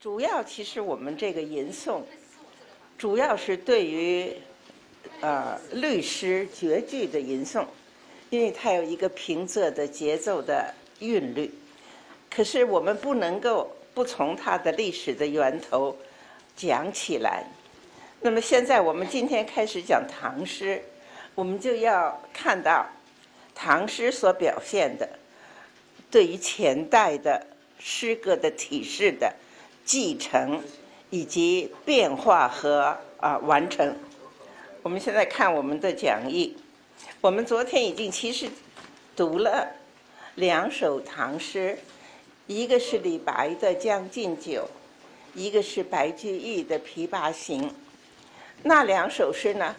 主要其实我们这个吟诵，主要是对于呃律诗绝句的吟诵，因为它有一个平仄的节奏的韵律。可是我们不能够不从它的历史的源头讲起来。那么现在我们今天开始讲唐诗，我们就要看到唐诗所表现的对于前代的诗歌的体式的。继承以及变化和啊完成。我们现在看我们的讲义，我们昨天已经其实读了两首唐诗，一个是李白的《将进酒》，一个是白居易的《琵琶行》。那两首诗呢，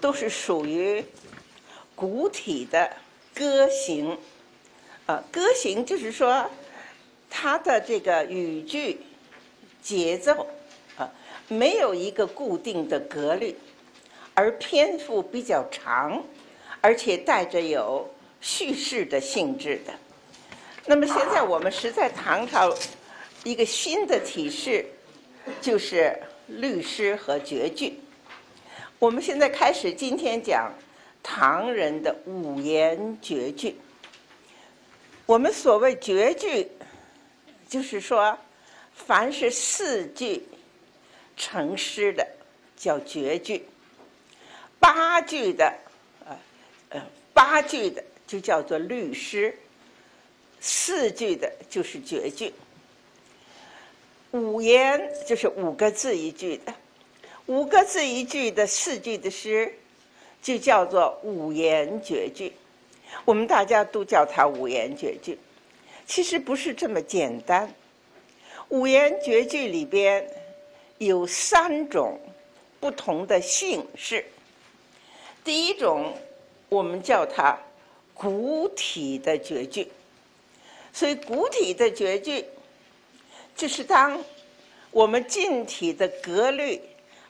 都是属于古体的歌行。啊，歌行就是说它的这个语句。节奏啊，没有一个固定的格律，而篇幅比较长，而且带着有叙事的性质的。那么现在我们是在唐朝一个新的体式，就是律诗和绝句。我们现在开始今天讲唐人的五言绝句。我们所谓绝句，就是说。凡是四句成诗的叫绝句，八句的，呃呃，八句的就叫做律诗，四句的就是绝句，五言就是五个字一句的，五个字一句的四句的诗就叫做五言绝句，我们大家都叫它五言绝句，其实不是这么简单。五言绝句里边有三种不同的形式。第一种，我们叫它古体的绝句。所以，古体的绝句就是当我们近体的格律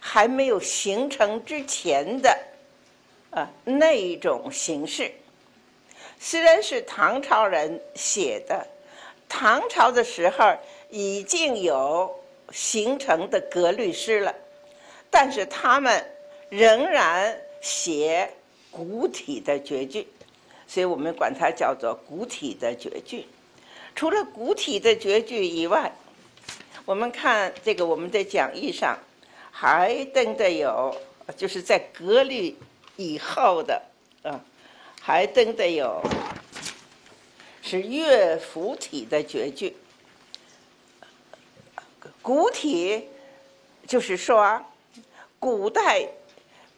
还没有形成之前的啊那一种形式。虽然是唐朝人写的，唐朝的时候。已经有形成的格律诗了，但是他们仍然写古体的绝句，所以我们管它叫做古体的绝句。除了古体的绝句以外，我们看这个我们的讲义上还登的有，就是在格律以后的啊，还登的有是乐府体的绝句。古体就是说，古代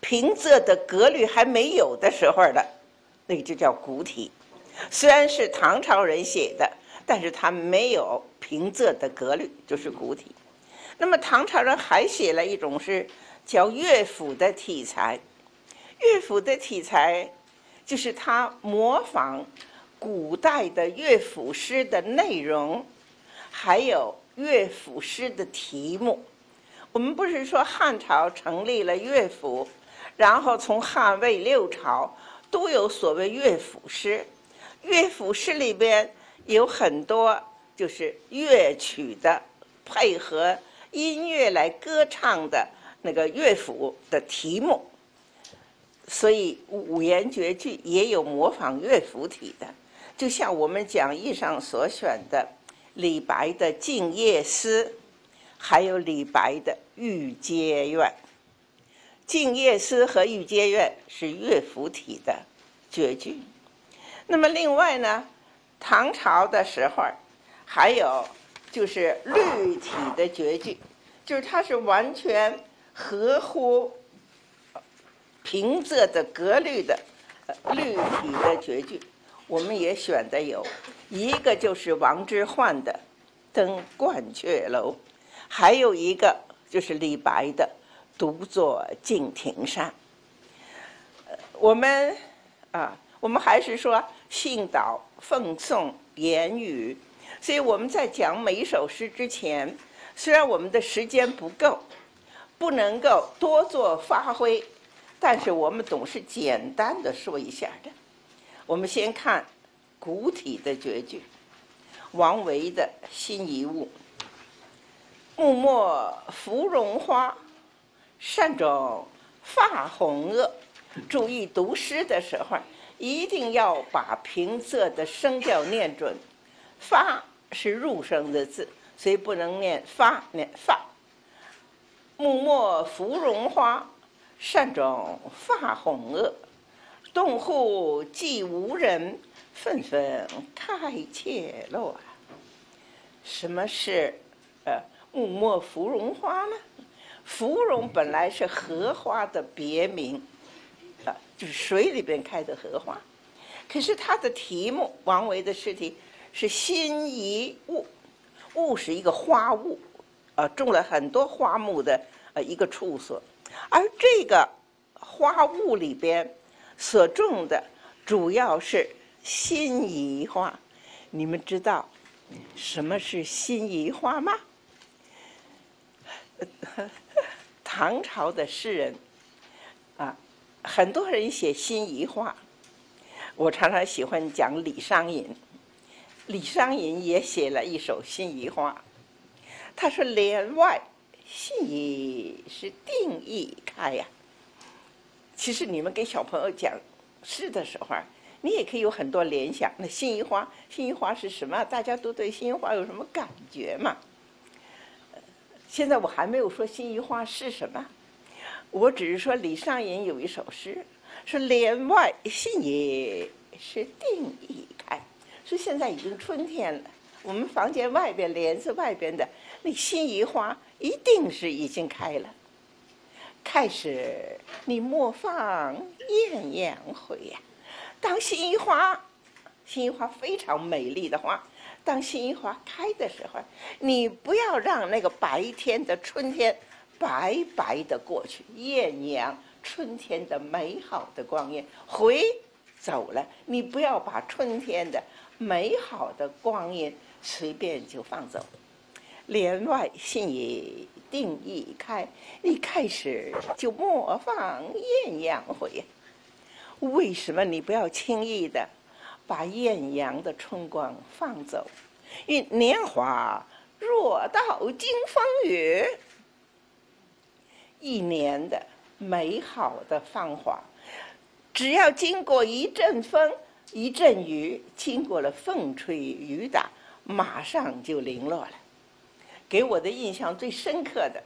平仄的格律还没有的时候的，那个就叫古体。虽然是唐朝人写的，但是他没有平仄的格律，就是古体。那么唐朝人还写了一种是叫乐府的题材，乐府的题材就是他模仿古代的乐府诗的内容，还有。乐府诗的题目，我们不是说汉朝成立了乐府，然后从汉魏六朝都有所谓乐府诗。乐府诗里边有很多就是乐曲的配合音乐来歌唱的那个乐府的题目，所以五言绝句也有模仿乐府体的，就像我们讲义上所选的。李白的《静夜思》，还有李白的《玉阶怨》。《静夜思》和《玉阶怨》是乐府体的绝句。那么另外呢，唐朝的时候还有就是律体的绝句，就是它是完全合乎平仄的格律的律体的绝句。我们也选的有一个就是王之涣的《登鹳雀楼》，还有一个就是李白的《独坐敬亭山》。我们啊，我们还是说信导奉送言语，所以我们在讲每一首诗之前，虽然我们的时间不够，不能够多做发挥，但是我们总是简单的说一下的。我们先看古体的绝句，王维的《新遗物》。木末芙蓉花，善种发红萼。注意读诗的时候，一定要把平仄的声调念准。发是入声的字，所以不能念发，念发。木末芙蓉花，善种发红萼。洞户既无人，纷纷开且落。什么是呃木末芙蓉花呢？芙蓉本来是荷花的别名，啊，就是水里边开的荷花。可是它的题目，王维的诗题是心怡物，物是一个花物，啊，种了很多花木的。呃，一个处所，而这个花物里边所种的主要是心仪花。你们知道什么是心仪花吗？唐朝的诗人啊，很多人写心仪花。我常常喜欢讲李商隐，李商隐也写了一首心仪花。他说帘外。信宜是定义开呀。其实你们给小朋友讲诗的时候啊，你也可以有很多联想。那心怡花，心怡花是什么？大家都对心怡花有什么感觉嘛？现在我还没有说心怡花是什么，我只是说李商隐有一首诗，说帘外信宜是定义开，说现在已经春天了，我们房间外边帘子外边的那心怡花。一定是已经开了，开始你莫放艳阳回呀。当心怡花，心花非常美丽的花。当心怡花开的时候，你不要让那个白天的春天白白的过去，艳阳春天的美好的光阴回走了，你不要把春天的美好的光阴随便就放走。帘外信已定已开，你开始就莫放艳阳回。为什么你不要轻易的把艳阳的春光放走？因为年华若到经风雨，一年的美好的芳华，只要经过一阵风、一阵雨，经过了风吹雨打，马上就零落了。给我的印象最深刻的，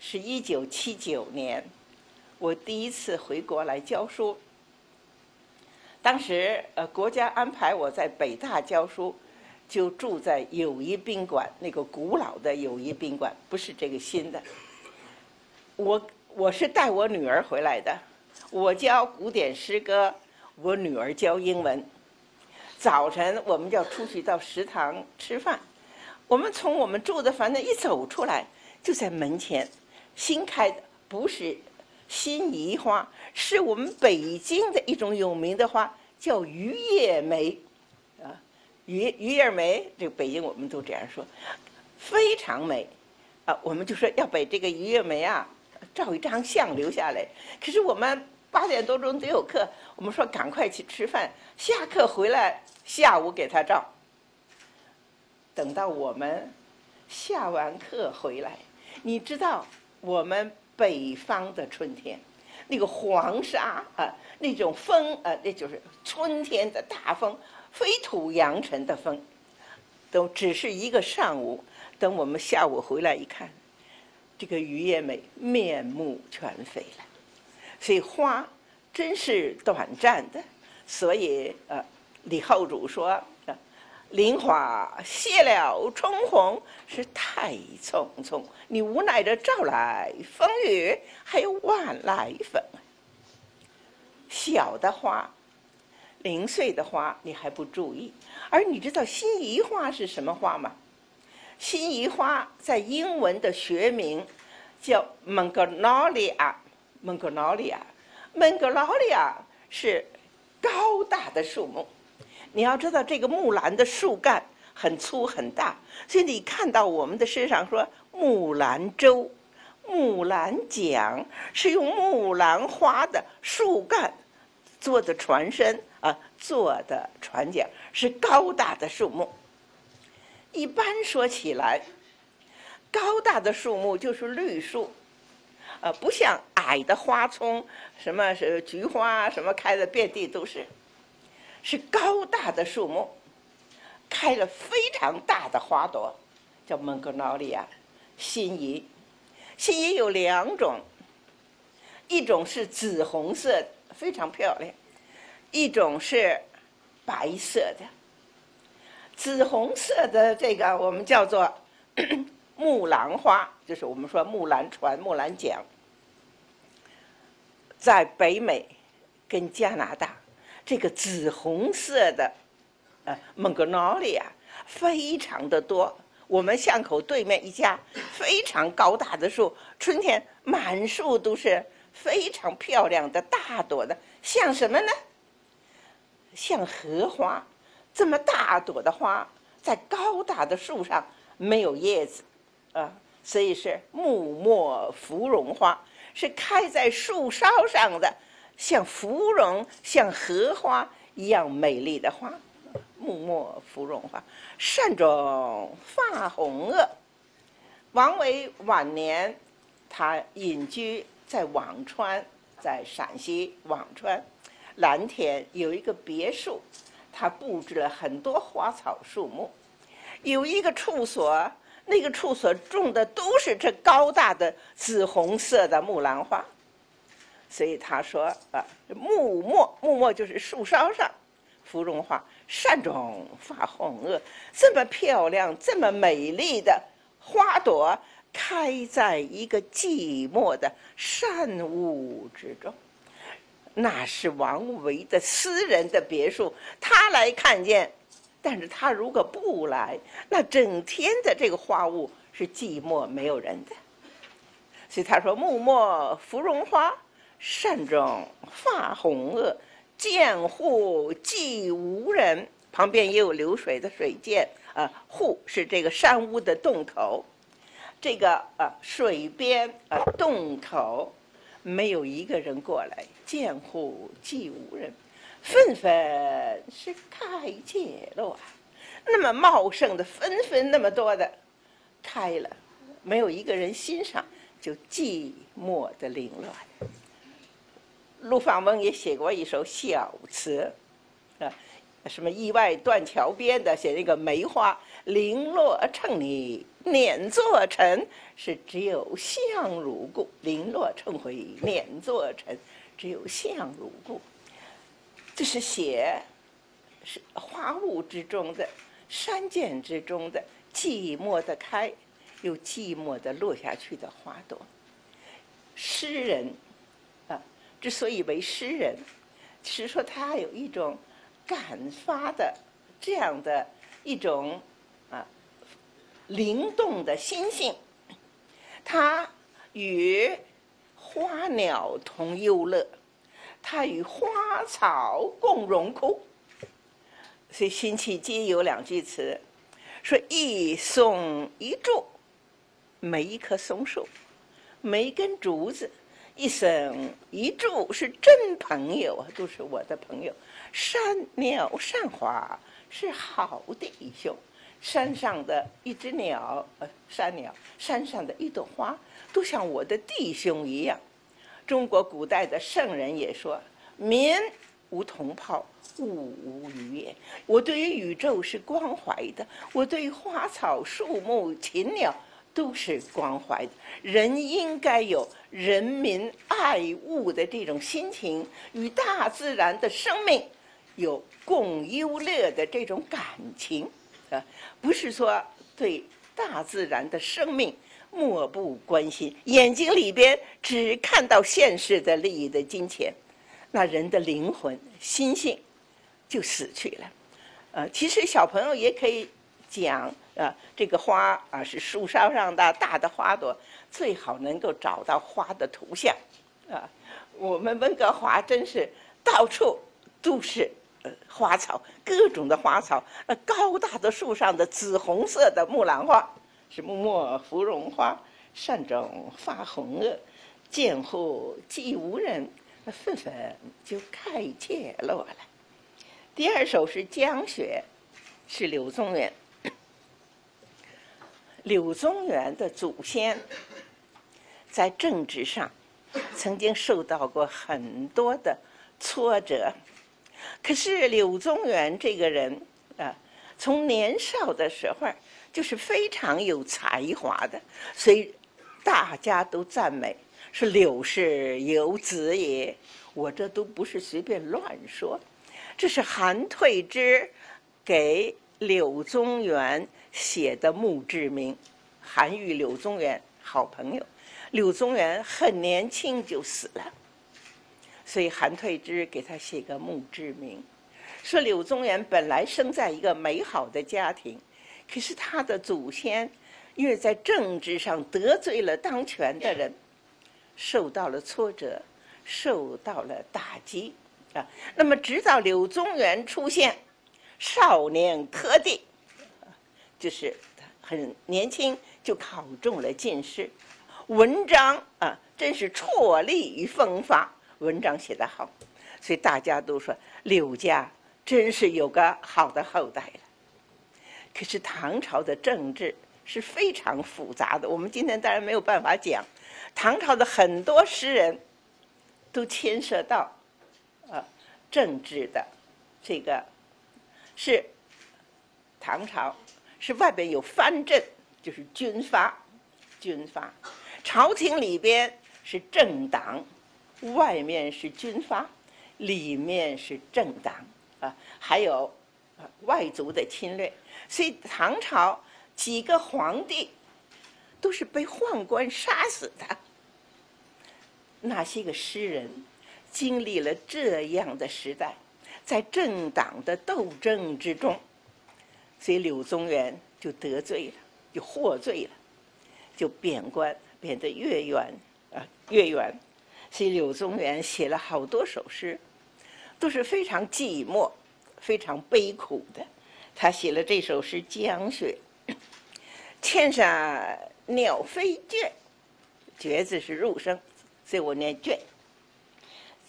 是一九七九年，我第一次回国来教书。当时呃，国家安排我在北大教书，就住在友谊宾馆，那个古老的友谊宾馆，不是这个新的。我我是带我女儿回来的，我教古典诗歌，我女儿教英文。早晨我们要出去到食堂吃饭。我们从我们住的房子一走出来，就在门前，新开的不是辛夷花，是我们北京的一种有名的花，叫鱼叶梅，啊，鱼鱼叶梅，这个北京我们都这样说，非常美，啊，我们就说要把这个鱼叶梅啊照一张相留下来。可是我们八点多钟得有课，我们说赶快去吃饭，下课回来下午给他照。等到我们下完课回来，你知道我们北方的春天，那个黄沙啊，那种风啊，那就是春天的大风，飞土扬尘的风，都只是一个上午。等我们下午回来一看，这个于叶梅面目全非了。所以花真是短暂的。所以呃，李后主说。林花谢了春红，是太匆匆。你无奈的招来风雨，还有晚来风。小的花，零碎的花，你还不注意。而你知道辛夷花是什么花吗？辛夷花在英文的学名叫 Magnolia。Magnolia，Magnolia 是高大的树木。你要知道，这个木兰的树干很粗很大，所以你看到我们的诗上说“木兰舟”，“木兰桨”是用木兰花的树干做的船身啊，做的船桨是高大的树木。一般说起来，高大的树木就是绿树，呃，不像矮的花丛，什么是菊花，什么开的遍地都是，是高大的树木，开了非常大的花朵，叫蒙格劳利亚，心仪。心仪有两种，一种是紫红色，非常漂亮；一种是白色的。紫红色的这个我们叫做 木兰花，就是我们说木兰船、木兰桨，在北美跟加拿大，这个紫红色的呃蒙格诺利亚非常的多。我们巷口对面一家非常高大的树，春天满树都是非常漂亮的大朵的，像什么呢？像荷花。这么大朵的花在高大的树上没有叶子，啊，所以是木末芙蓉花，是开在树梢上的，像芙蓉、像荷花一样美丽的花。木末芙蓉花，善种发红萼。王维晚年，他隐居在辋川，在陕西辋川蓝田有一个别墅。他布置了很多花草树木，有一个处所，那个处所种的都是这高大的紫红色的木兰花，所以他说啊，木末木末就是树梢上，芙蓉花善种发红萼，这么漂亮、这么美丽的花朵，开在一个寂寞的山屋之中。那是王维的私人的别墅，他来看见，但是他如果不来，那整天的这个花雾是寂寞没有人的。所以他说：“木末芙蓉花，山中发红萼，见户寂无人。”旁边也有流水的水涧，啊，户是这个山屋的洞口，这个啊水边啊洞口。没有一个人过来，见户寂无人，纷纷是开解了。那么茂盛的纷纷那么多的开了，没有一个人欣赏，就寂寞的凌乱。陆放翁也写过一首小词，啊，什么意外断桥边的，写那个梅花零落成泥。碾作尘是只有相如故，零落成灰；碾作尘只有相如故。这是写是花雾之中的山涧之中的寂寞的开，又寂寞的落下去的花朵。诗人，之所以为诗人，是说他有一种感发的这样的一种啊。灵动的心性，他与花鸟同忧乐，他与花草共荣枯。所以辛弃疾有两句词，说一松一竹，每一棵松树，每一根竹子，一生一竹是真朋友啊，都是我的朋友。山鸟山花是好弟兄。山上的一只鸟，呃，山鸟；山上的一朵花，都像我的弟兄一样。中国古代的圣人也说：“民无同胞，物无余也。”我对于宇宙是关怀的，我对于花草树木、禽鸟都是关怀的。人应该有人民爱物的这种心情，与大自然的生命有共忧乐的这种感情。啊不是说对大自然的生命漠不关心，眼睛里边只看到现实的利益的金钱，那人的灵魂心性就死去了。呃，其实小朋友也可以讲啊，这个花啊是树梢上的大的花朵，最好能够找到花的图像啊。我们温哥华真是到处都是。呃，花草各种的花草，呃，高大的树上的紫红色的木兰花是木末芙蓉花，善种发红萼，见户寂无人，那纷纷就开解落了。第二首是江雪，是柳宗元。柳宗元的祖先在政治上曾经受到过很多的挫折，可是柳宗元这个人啊，从年少的时候就是非常有才华的，所以大家都赞美说柳氏有子也。我这都不是随便乱说，这是韩退之给柳宗元写的墓志铭。韩愈、柳宗元好朋友，柳宗元很年轻就死了，所以韩退之给他写个墓志铭，说柳宗元本来生在一个美好的家庭，可是他的祖先因为在政治上得罪了当权的人，受到了挫折。受到了打击啊！那么直到柳宗元出现，少年科第，就是很年轻就考中了进士，文章啊真是辍立于风发，文章写得好，所以大家都说柳家真是有个好的后代了。可是唐朝的政治是非常复杂的，我们今天当然没有办法讲，唐朝的很多诗人。都牵涉到，啊，政治的这个是唐朝是外边有藩镇，就是军阀，军阀，朝廷里边是政党，外面是军阀，里面是政党啊，还有外族的侵略，所以唐朝几个皇帝都是被宦官杀死的。那些个诗人经历了这样的时代，在政党的斗争之中，所以柳宗元就得罪了，就获罪了，就贬官，贬得越远啊越远。所以柳宗元写了好多首诗，都是非常寂寞、非常悲苦的。他写了这首诗《江雪》，天上鸟飞绝，绝字是入声。所以我念倦，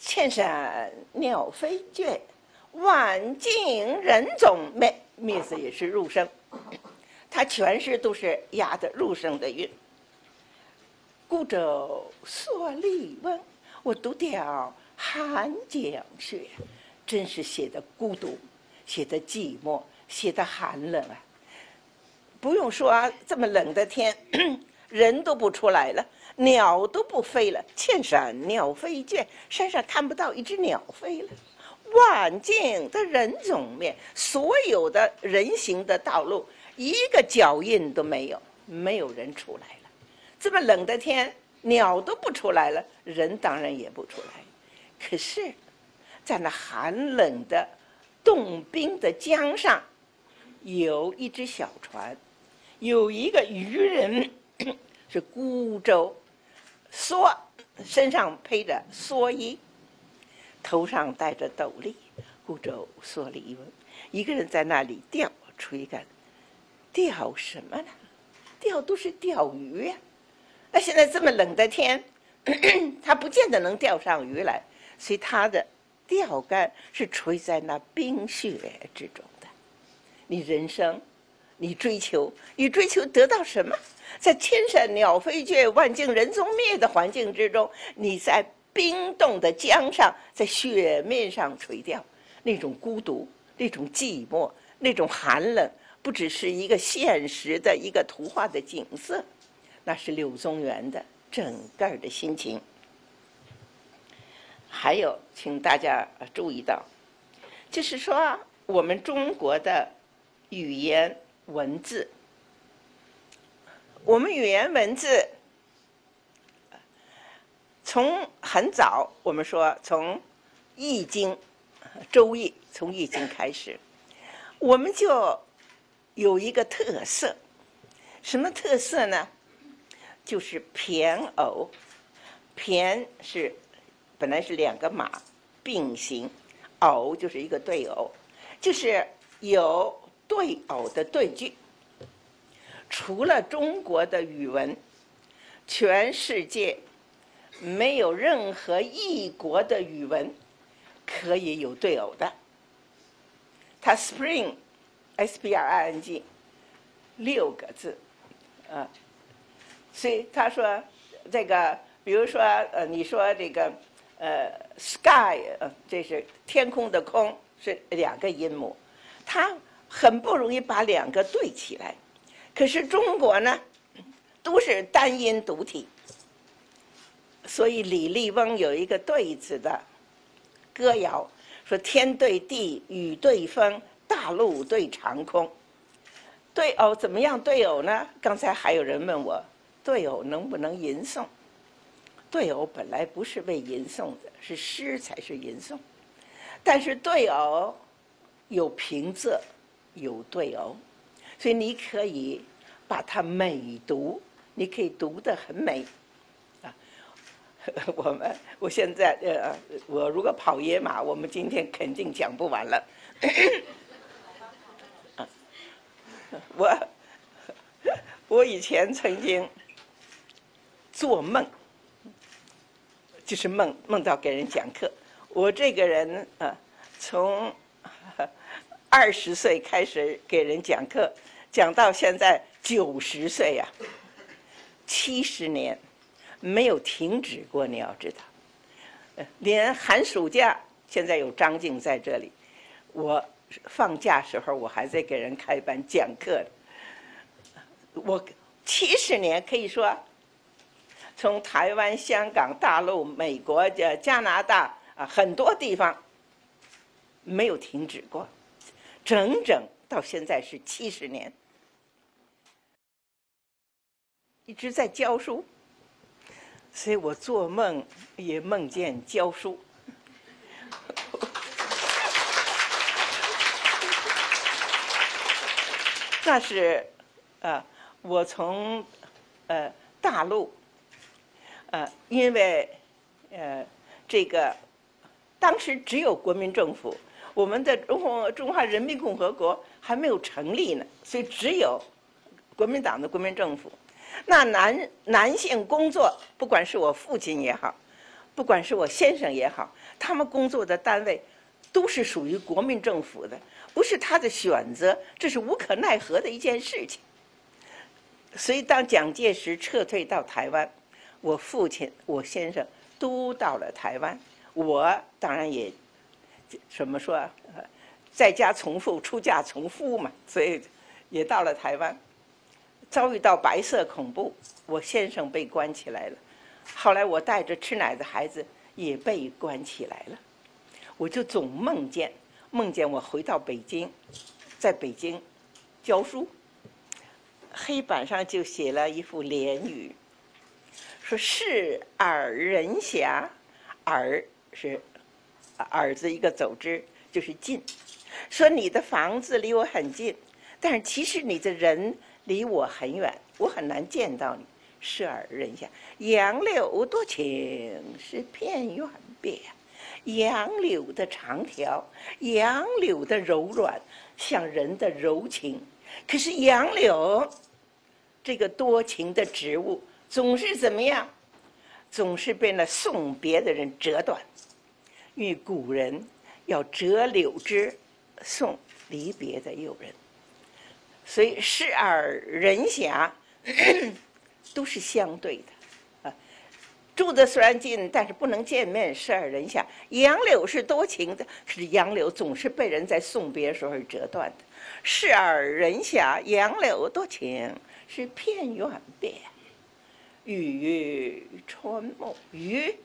千山鸟飞绝，万径人踪灭。Miss 也是入声，它全是都是押的入声的韵。孤舟蓑笠翁，我独钓寒江雪。真是写的孤独，写的寂寞，写的寒冷啊！不用说，这么冷的天，人都不出来了。鸟都不飞了，千山鸟飞绝，山上看不到一只鸟飞了。万径的人踪灭，所有的人行的道路一个脚印都没有，没有人出来了。这么冷的天，鸟都不出来了，人当然也不出来。可是，在那寒冷的冻冰的江上，有一只小船，有一个渔人，是孤舟。蓑身上披着蓑衣，头上戴着斗笠，孤舟蓑笠翁，一个人在那里钓垂竿，钓什么呢？钓都是钓鱼呀。那现在这么冷的天，他不见得能钓上鱼来，所以他的钓竿是垂在那冰雪之中的。你人生，你追求，你追求得到什么？在千山鸟飞绝、万径人踪灭的环境之中，你在冰冻的江上，在雪面上垂钓，那种孤独、那种寂寞、那种寒冷，不只是一个现实的一个图画的景色，那是柳宗元的整个的心情。还有，请大家注意到，就是说，我们中国的语言文字。我们语言文字从很早，我们说从《易经》《周易》从《易经》开始，我们就有一个特色，什么特色呢？就是骈偶，骈是本来是两个马并行，偶就是一个对偶，就是有对偶的对句。除了中国的语文，全世界没有任何一国的语文可以有对偶的。它 spring，s p r i n g，六个字，啊，所以他说这个，比如说呃，你说这个呃，sky，呃，这是天空的空是两个音母，他很不容易把两个对起来。可是中国呢，都是单音独体，所以李丽翁有一个对子的歌谣，说天对地，雨对风，大陆对长空。对偶怎么样对偶呢？刚才还有人问我，对偶能不能吟诵？对偶本来不是为吟诵的，是诗才是吟诵。但是对偶有平仄，有对偶，所以你可以把它美读，你可以读得很美。我们我现在呃，我如果跑野马，我们今天肯定讲不完了。我我以前曾经做梦，就是梦梦到给人讲课。我这个人啊，从二十岁开始给人讲课，讲到现在九十岁呀，七十年没有停止过。你要知道，连寒暑假现在有张静在这里，我。放假时候，我还在给人开班讲课。我七十年可以说，从台湾、香港、大陆、美国、加加拿大啊，很多地方没有停止过，整整到现在是七十年，一直在教书，所以我做梦也梦见教书。那是，呃，我从，呃，大陆，呃，因为，呃，这个，当时只有国民政府，我们的中华中华人民共和国还没有成立呢，所以只有国民党的国民政府。那男男性工作，不管是我父亲也好，不管是我先生也好，他们工作的单位都是属于国民政府的。不是他的选择，这是无可奈何的一件事情。所以，当蒋介石撤退到台湾，我父亲、我先生都到了台湾，我当然也怎么说，在家从父，出嫁从夫嘛，所以也到了台湾，遭遇到白色恐怖，我先生被关起来了，后来我带着吃奶的孩子也被关起来了，我就总梦见。梦见我回到北京，在北京教书，黑板上就写了一副联语，说“是耳人遐”，耳是耳子一个走之，就是近。说你的房子离我很近，但是其实你的人离我很远，我很难见到你。视耳人下，杨柳多情是片远别。杨柳的长条，杨柳的柔软，像人的柔情。可是杨柳这个多情的植物，总是怎么样？总是被那送别的人折断。因为古人要折柳枝，送离别的友人。所以视而人遐，都是相对的。住的虽然近，但是不能见面，视而人遐。杨柳是多情的，可是杨柳总是被人在送别时候折断的。视而人遐，杨柳多情是片远别。雨春暮，雨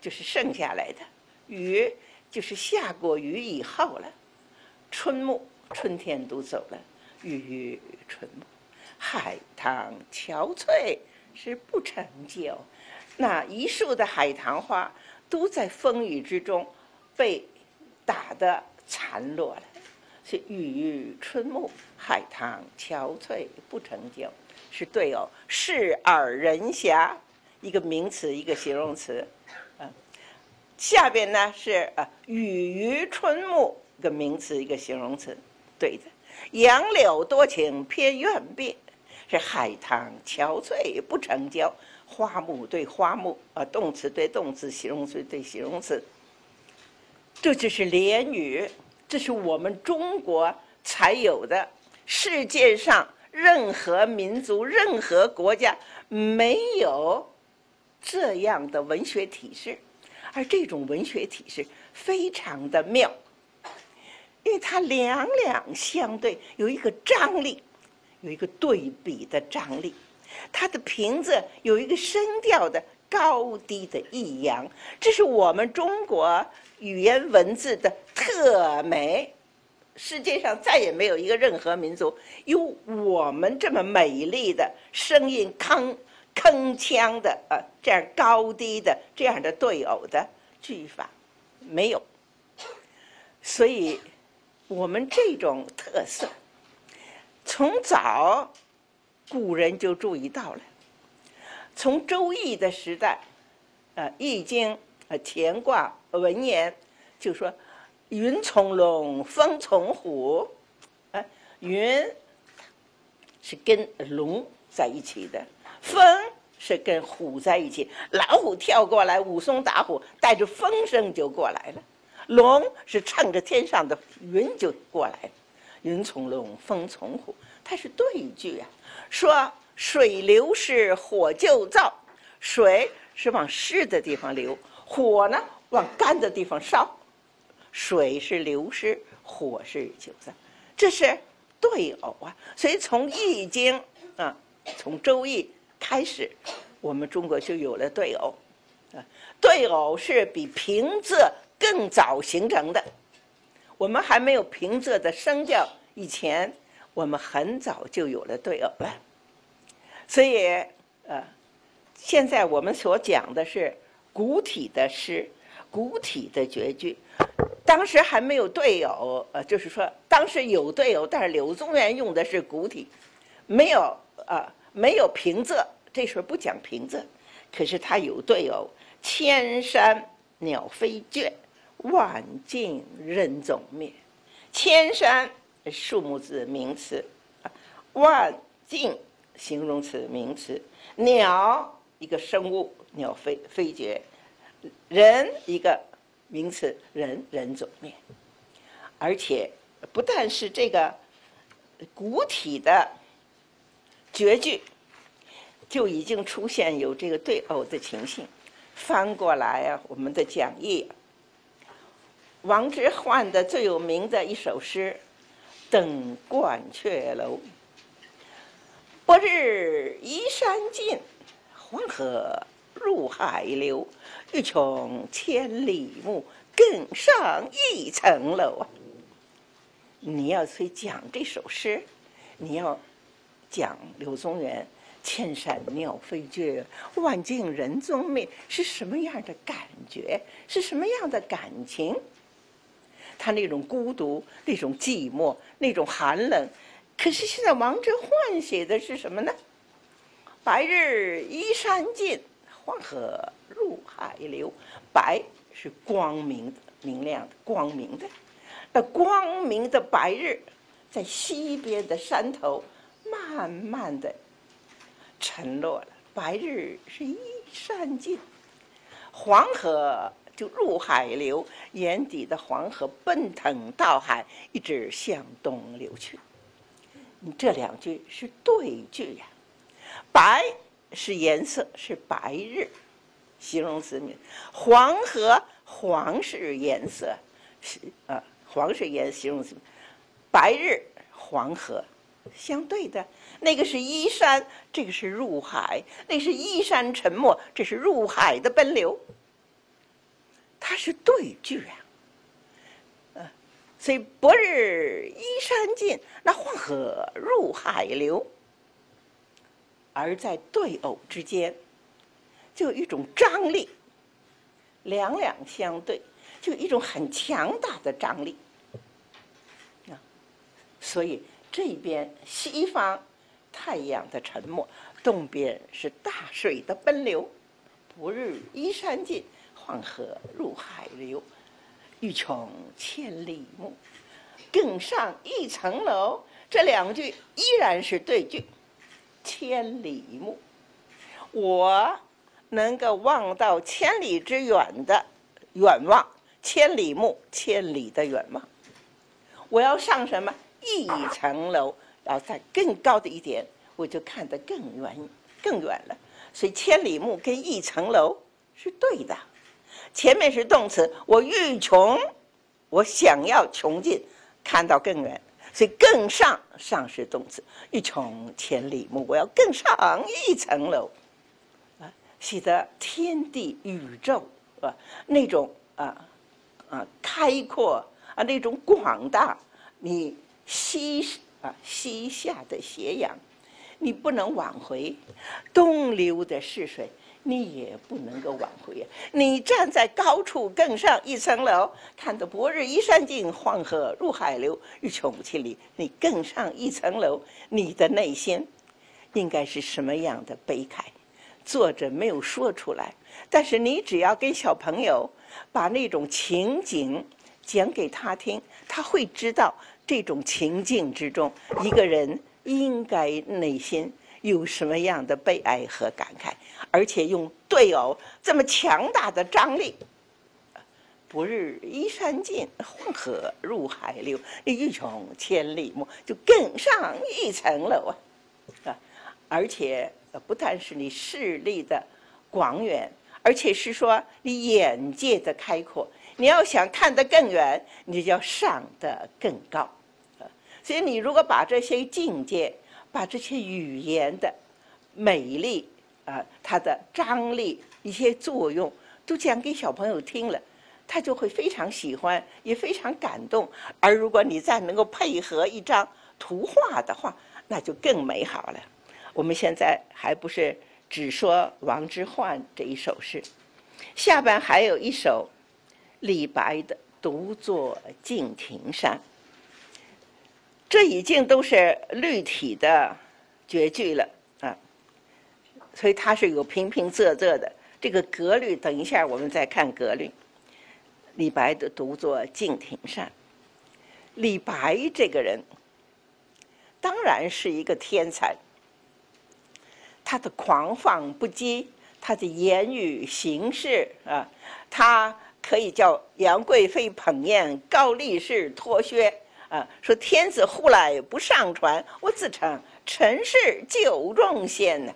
就是剩下来的，雨就是下过雨以后了。春暮，春天都走了，雨春暮，海棠憔悴是不成就。那一树的海棠花都在风雨之中被打得残落了，是雨春暮，海棠憔悴不成就，是对偶。视而人遐，一个名词，一个形容词。嗯，下边呢是呃，雨于春暮，一个名词，一个形容词，对的。杨柳多情偏怨别，是海棠憔悴不成娇。花木对花木，啊，动词对动词，形容词对形容词，这就是联语，这是我们中国才有的，世界上任何民族、任何国家没有这样的文学体式，而这种文学体式非常的妙，它两两相对，有一个张力，有一个对比的张力，它的平仄有一个声调的高低的抑扬，这是我们中国语言文字的特美。世界上再也没有一个任何民族有我们这么美丽的声音铿铿锵的啊，这样高低的这样的对偶的句法，没有。所以，我们这种特色，从早古人就注意到了。从《周易》的时代，呃，《易经》呃，乾卦文言就说。云从龙，风从虎，啊，云是跟龙在一起的，风是跟虎在一起。老虎跳过来，武松打虎，带着风声就过来了；龙是乘着天上的云就过来。云从龙，风从虎，它是对句啊。说水流失，火就燥，水是往湿的地方流，火呢往干的地方烧。水是流失，火是久散，这是对偶啊。所以从《易经》啊，从《周易》开始，我们中国就有了对偶啊。对偶是比平仄更早形成的。我们还没有平仄的声调以前，我们很早就有了对偶了。所以，呃，现在我们所讲的是古体的诗，古体的绝句。当时还没有对偶，呃，就是说当时有对偶，但是柳宗元用的是古体，没有啊，没有平仄。这时候不讲平仄，可是他有对偶：千山鸟飞绝，万径人踪灭。千山树木字名词，万径形容词名词，鸟一个生物，鸟飞飞绝，人一个。名词人人走灭，而且不但是这个古体的绝句，就已经出现有这个对偶的情形。翻过来啊，我们的讲义，王之涣的最有名的一首诗《登鹳雀楼》：“白日依山尽，黄河。”入海流，欲穷千里目，更上一层楼啊！你要去讲这首诗，你要讲柳宗元“千山鸟飞绝，万径人踪灭”是什么样的感觉？是什么样的感情？他那种孤独，那种寂寞，那种寒冷。可是现在王之涣写的是什么呢？白日依山尽。黄河入海流，白是光明的、明亮的、光明的。那光明的白日，在西边的山头慢慢的沉落了。白日是依山尽，黄河就入海流，眼底的黄河奔腾到海，一直向东流去。你这两句是对句呀，白。是颜色，是白日，形容词名。黄河黄是颜色，是啊，黄是颜形容词。白日黄河，相对的那个是依山，这个是入海。那是依山沉没，这是入海的奔流。它是对句啊，呃，所以白日依山尽，那黄河入海流。而在对偶之间，就有一种张力，两两相对，就一种很强大的张力啊。所以这边西方太阳的沉没，东边是大水的奔流。不日依山尽，黄河入海流。欲穷千里目，更上一层楼。这两句依然是对句。千里目，我能够望到千里之远的远望，千里目，千里的远望。我要上什么一层楼？要，在更高的一点，我就看得更远更远了。所以千里目跟一层楼是对的。前面是动词，我欲穷，我想要穷尽，看到更远。所以更上上是动词，欲穷千里目，我要更上一层楼，啊，使得天地宇宙啊那种啊啊开阔啊那种广大，你西啊西下的斜阳，你不能挽回；东流的逝水。你也不能够挽回呀！你站在高处更上一层楼，看得白日依山尽，黄河入海流，欲穷千里。你更上一层楼，你的内心应该是什么样的悲慨？作者没有说出来，但是你只要跟小朋友把那种情景讲给他听，他会知道这种情境之中一个人应该内心。有什么样的悲哀和感慨？而且用对偶这么强大的张力，不日依山尽，黄河入海流，欲穷千里目，就更上一层楼啊！啊，而且不但是你视力的广远，而且是说你眼界的开阔。你要想看得更远，你就要上得更高！所以你如果把这些境界，把这些语言的美丽啊，它的张力一些作用都讲给小朋友听了，他就会非常喜欢，也非常感动。而如果你再能够配合一张图画的话，那就更美好了。我们现在还不是只说王之涣这一首诗，下边还有一首李白的《独坐敬亭山》。这已经都是律体的绝句了啊，所以它是有平平仄仄的。这个格律，等一下我们再看格律。李白的独坐敬亭山。李白这个人当然是一个天才，他的狂放不羁，他的言语行事啊，他可以叫杨贵妃捧宴，高力士脱靴。啊，说天子呼来不上船，我自称臣是酒中仙呢。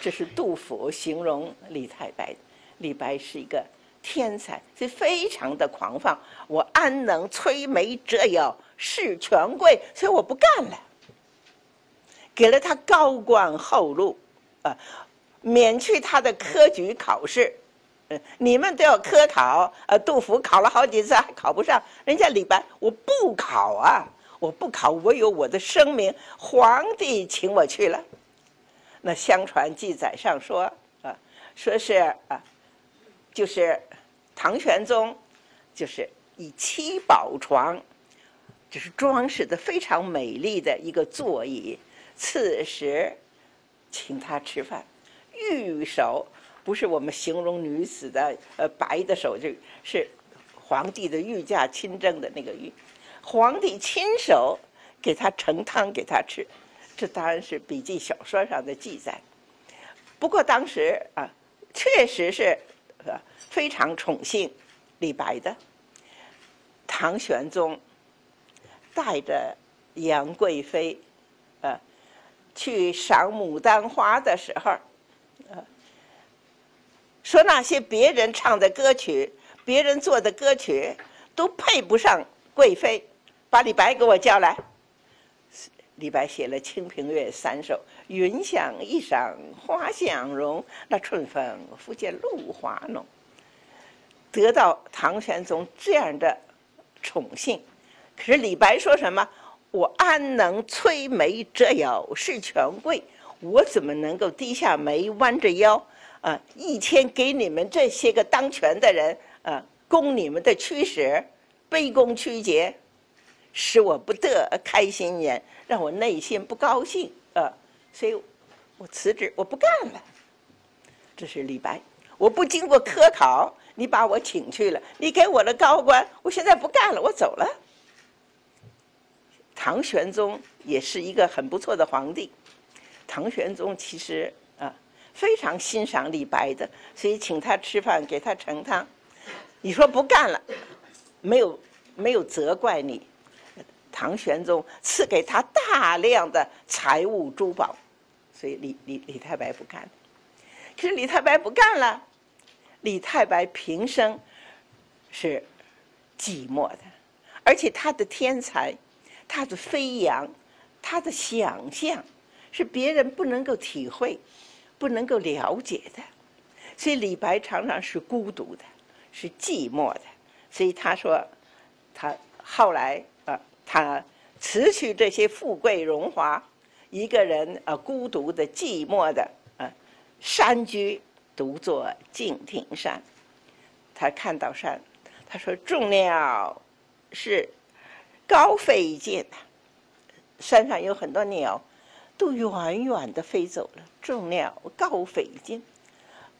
这是杜甫形容李太白的。李白是一个天才，所以非常的狂放。我安能摧眉折腰事权贵？所以我不干了，给了他高官厚禄，啊，免去他的科举考试。嗯，你们都要科考，呃，杜甫考了好几次还考不上，人家李白我不考啊，我不考，我有我的声名，皇帝请我去了。那相传记载上说啊，说是啊，就是唐玄宗，就是以七宝床，就是装饰的非常美丽的一个座椅，此时请他吃饭，御手。不是我们形容女子的呃白的手，就是皇帝的御驾亲征的那个御，皇帝亲手给他盛汤给他吃，这当然是笔记小说上的记载。不过当时啊，确实是呃非常宠幸李白的。唐玄宗带着杨贵妃啊去赏牡丹花的时候。说那些别人唱的歌曲，别人做的歌曲，都配不上贵妃，把李白给我叫来。李白写了《清平乐》三首：“云想衣裳花想容，那春风拂见露华浓。”得到唐玄宗这样的宠幸，可是李白说什么？我安能摧眉折腰事权贵？我怎么能够低下眉，弯着腰？啊！一天给你们这些个当权的人啊，供你们的驱使，卑躬屈节，使我不得开心颜，让我内心不高兴啊！所以，我辞职，我不干了。这是李白，我不经过科考，你把我请去了，你给我的高官，我现在不干了，我走了。唐玄宗也是一个很不错的皇帝，唐玄宗其实。非常欣赏李白的，所以请他吃饭，给他盛汤。你说不干了，没有没有责怪你。唐玄宗赐给他大量的财物珠宝，所以李李李太白不干。可是李太白不干了，李太白平生是寂寞的，而且他的天才，他的飞扬，他的想象，是别人不能够体会、不能够了解的。所以李白常常是孤独的，是寂寞的。所以他说，他后来啊，他辞去这些富贵荣华，一个人啊，孤独的、寂寞的啊，山居独坐敬亭山。他看到山，他说：“众鸟是高飞尽，山上有很多鸟，都远远的飞走了。众鸟高飞尽。”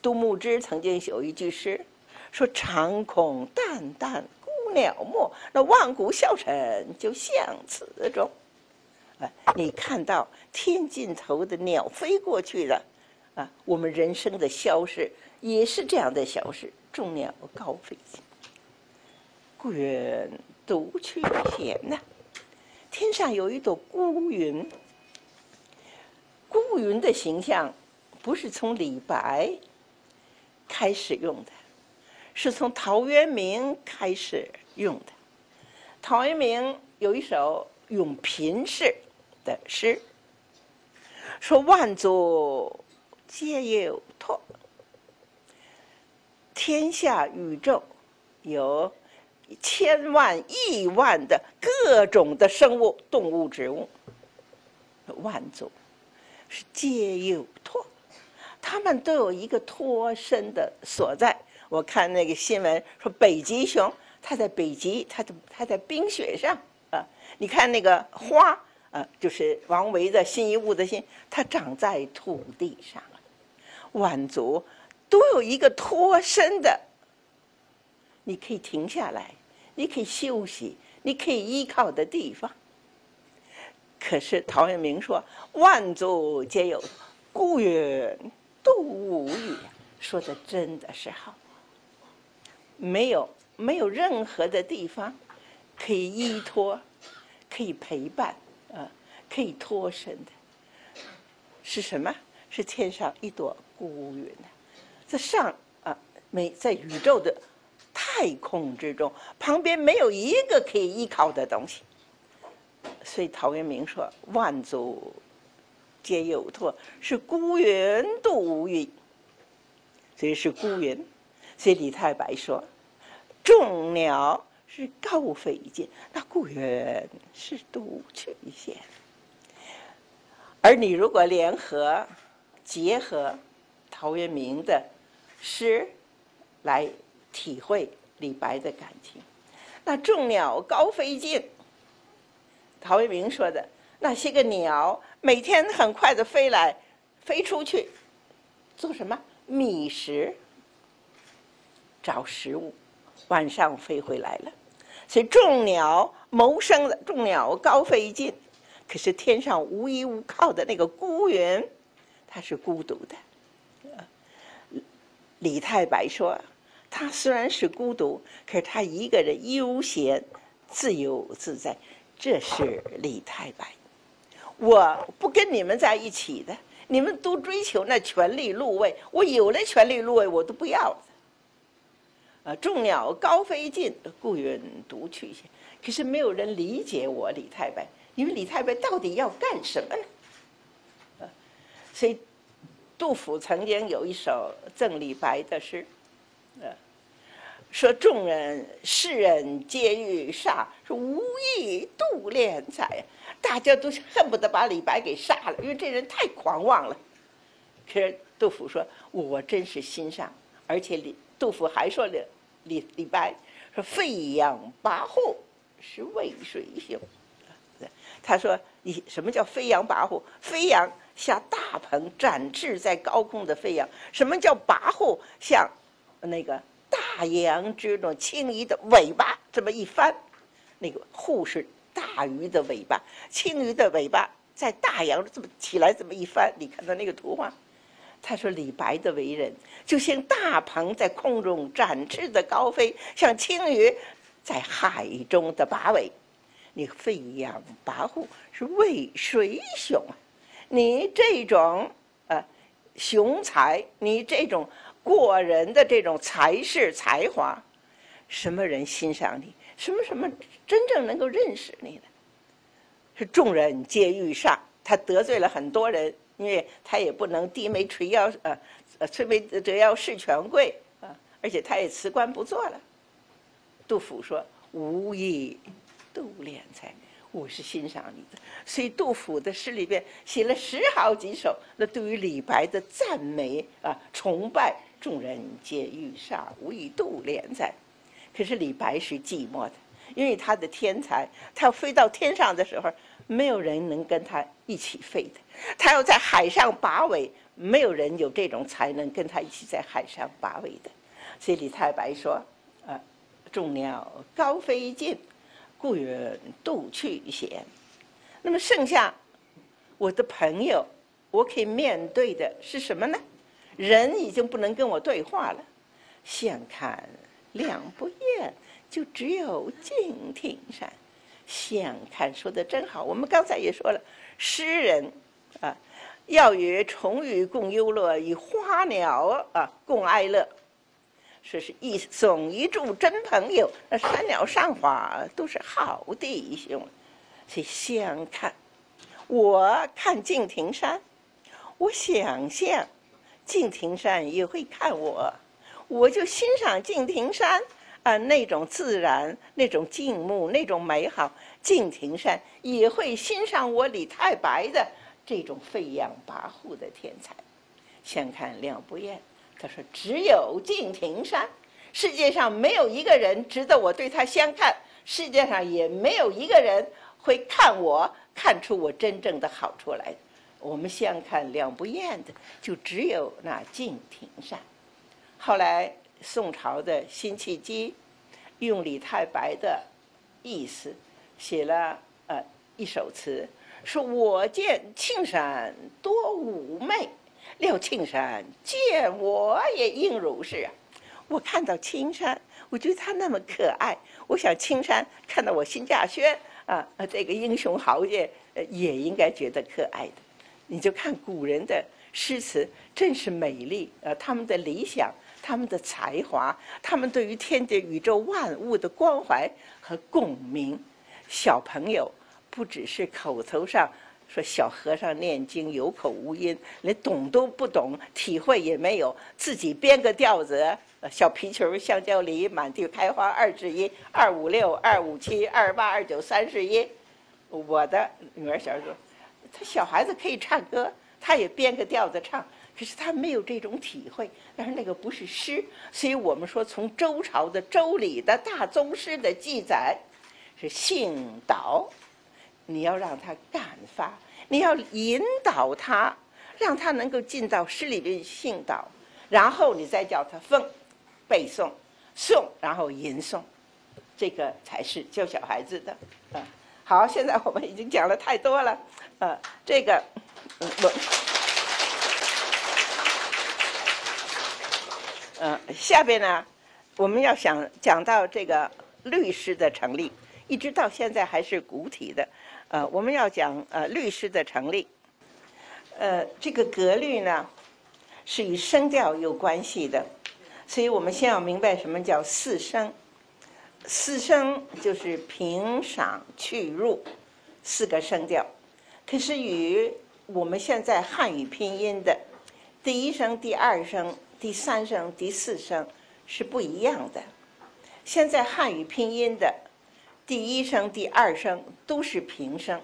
杜牧之曾经有一句诗，说：“长空淡淡孤鸟没，那万古消沉就向此中。”啊，你看到天尽头的鸟飞过去了，啊，我们人生的消逝也是这样的消逝。众鸟高飞尽，孤云独去闲呐。天上有一朵孤云，孤云的形象不是从李白。开始用的，是从陶渊明开始用的。陶渊明有一首咏贫士的诗，说：“万族皆有托，天下宇宙有千万亿万的各种的生物、动物、植物，万族是皆有托。”他们都有一个脱身的所在。我看那个新闻说，北极熊它在北极，它它在冰雪上啊。你看那个花啊，就是王维的新一物的新，它长在土地上。万族都有一个脱身的，你可以停下来，你可以休息，你可以依靠的地方。可是陶渊明说：“万族皆有孤云。”都无语，说的真的是好，没有没有任何的地方可以依托，可以陪伴，啊，可以脱身的，是什么？是天上一朵孤云呢，在上啊，没在宇宙的太空之中，旁边没有一个可以依靠的东西，所以陶渊明说：“万族。”皆有托，是孤云独无语，所以是孤云。所以李太白说：“众鸟是高飞尽，那孤云是独去闲。”而你如果联合、结合陶渊明的诗来体会李白的感情，那众鸟高飞尽，陶渊明说的。那些个鸟每天很快的飞来，飞出去，做什么？觅食，找食物，晚上飞回来了。所以众鸟谋生的，众鸟高飞尽。可是天上无依无靠的那个孤云，它是孤独的。李太白说，他虽然是孤独，可是他一个人悠闲、自由自在。这是李太白。我不跟你们在一起的，你们都追求那权力禄位，我有了权力禄位，我都不要了。啊，众鸟高飞尽，故云独去闲。可是没有人理解我李太白，因为李太白到底要干什么呢？所以杜甫曾经有一首赠李白的诗，啊。说众人世人皆欲杀，说无意度敛哉。大家都恨不得把李白给杀了，因为这人太狂妄了。可是杜甫说：“我真是欣赏。”而且李杜甫还说了李李白说：“飞扬跋扈是渭水雄。”他说：“你什么叫飞扬跋扈？飞扬像大鹏展翅在高空的飞扬。什么叫跋扈？像那个。”大洋之中，青鱼的尾巴这么一翻，那个护是大鱼的尾巴，青鱼的尾巴在大洋这么起来，这么一翻，你看到那个图吗？他说李白的为人就像大鹏在空中展翅的高飞，像青鱼在海中的把尾。你飞扬跋扈，是为谁雄？你这种呃雄才，你这种过人的这种才识才华，什么人欣赏你？什么什么真正能够认识你的？是众人皆欲上，他得罪了很多人，因为他也不能低眉垂腰，呃呃垂眉折腰事权贵啊，而且他也辞官不做了。杜甫说：“无意杜敛才。”我是欣赏你的，所以杜甫的诗里边写了十好几首，那对于李白的赞美啊、崇拜，众人皆欲上，吾以杜连哉。可是李白是寂寞的，因为他的天才，他要飞到天上的时候，没有人能跟他一起飞的；他要在海上拔尾，没有人有这种才能跟他一起在海上拔尾的。所以李太白说：“啊，众鸟高飞尽。”故曰杜去闲。那么剩下我的朋友，我可以面对的是什么呢？人已经不能跟我对话了。相看两不厌，就只有敬亭山。相看说的真好。我们刚才也说了，诗人啊，要与虫鱼共忧乐，与花鸟啊共哀乐。说是一总一祝真朋友，那山鸟上花都是好弟兄，所以相看。我看敬亭山，我想象敬亭山也会看我，我就欣赏敬亭山啊那种自然、那种静穆、那种美好。敬亭山也会欣赏我李太白的这种飞扬跋扈的天才，相看两不厌。他说：“只有敬亭山，世界上没有一个人值得我对他相看，世界上也没有一个人会看我看出我真正的好处来。我们相看两不厌的，就只有那敬亭山。”后来宋朝的辛弃疾用李太白的意思写了呃一首词，说我见青山多妩媚。料青山见我也应如是啊！我看到青山，我觉得他那么可爱。我想青山看到我辛稼轩啊，这个英雄豪杰，也应该觉得可爱的。你就看古人的诗词，真是美丽啊！他们的理想，他们的才华，他们对于天地宇宙万物的关怀和共鸣。小朋友不只是口头上。说小和尚念经有口无音，连懂都不懂，体会也没有，自己编个调子。小皮球、香蕉梨，满地开花二至一，二五六，二五七，二八二九，三十一。我的女儿小时候，他小孩子可以唱歌，他也编个调子唱，可是他没有这种体会。但是那个不是诗，所以我们说从周朝的周礼的大宗师的记载，是性导。你要让他感发，你要引导他，让他能够进到诗里边性导，然后你再叫他诵、背诵、诵，然后吟诵，这个才是教小孩子的。啊，好，现在我们已经讲了太多了，呃，这个，我，嗯，下边呢，我们要想讲到这个律诗的成立，一直到现在还是古体的。呃，我们要讲呃律诗的成立，呃，这个格律呢是与声调有关系的，所以我们先要明白什么叫四声。四声就是平、赏、去、入四个声调，可是与我们现在汉语拼音的第一声、第二声、第三声、第四声是不一样的。现在汉语拼音的。第一声、第二声都是平声，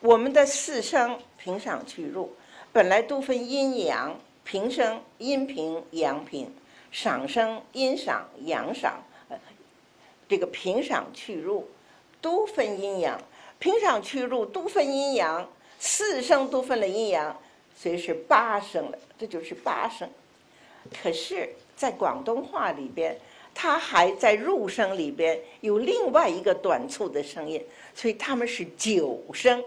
我们的四声平、上、去、入本来都分阴阳，平声阴平、阳平，赏声阴赏、阳赏，这个平、上、去、入都分阴阳，平、上、去、入都分阴阳，四声都分了阴阳，所以是八声了，这就是八声。可是，在广东话里边。它还在入声里边有另外一个短促的声音，所以他们是九声，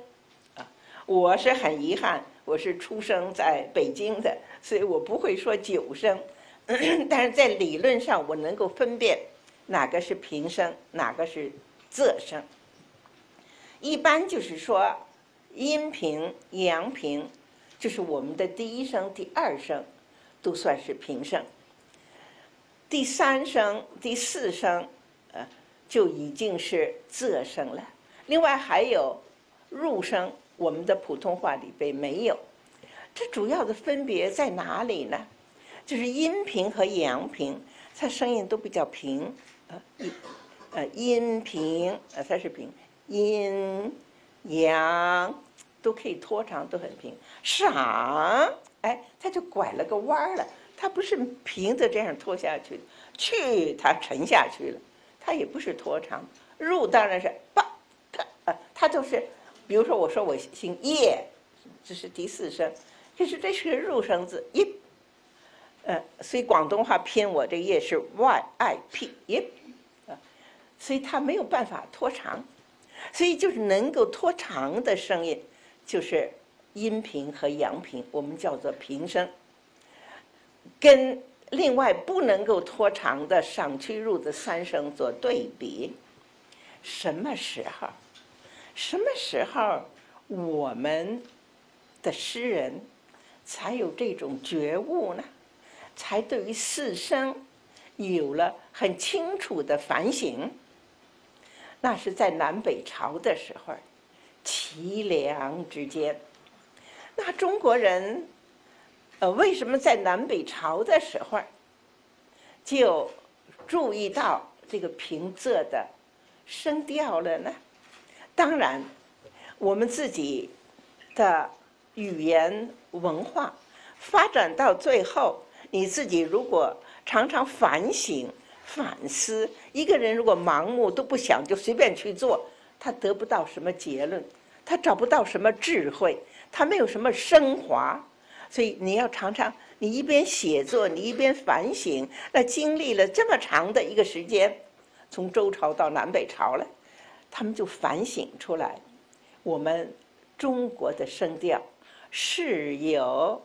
啊，我是很遗憾，我是出生在北京的，所以我不会说九声，但是在理论上我能够分辨哪个是平声，哪个是仄声。一般就是说，阴平、阳平，就是我们的第一声、第二声，都算是平声。第三声、第四声，呃，就已经是仄声了。另外还有入声，我们的普通话里边没有。这主要的分别在哪里呢？就是阴平和阳平，它声音都比较平，呃，阴，平，呃，它是平，阴，阳，都可以拖长，都很平。上，哎，它就拐了个弯儿了，它不是平的这样拖下去，去它沉下去了，它也不是拖长。入当然是吧，它，呃，它就是，比如说我说我姓叶，这是第四声，可是这是个入声字，一。呃，所以广东话拼我这叶是 y i p 耶，啊，所以它没有办法拖长，所以就是能够拖长的声音，就是阴平和阳平，我们叫做平声。跟另外不能够拖长的上去入的三声做对比，什么时候？什么时候我们的诗人才有这种觉悟呢？才对于四声有了很清楚的反省。那是在南北朝的时候，齐梁之间。那中国人，呃，为什么在南北朝的时候就注意到这个平仄的声调了呢？当然，我们自己的语言文化发展到最后。你自己如果常常反省、反思，一个人如果盲目都不想就随便去做，他得不到什么结论，他找不到什么智慧，他没有什么升华。所以你要常常，你一边写作，你一边反省。那经历了这么长的一个时间，从周朝到南北朝了，他们就反省出来，我们中国的声调是有。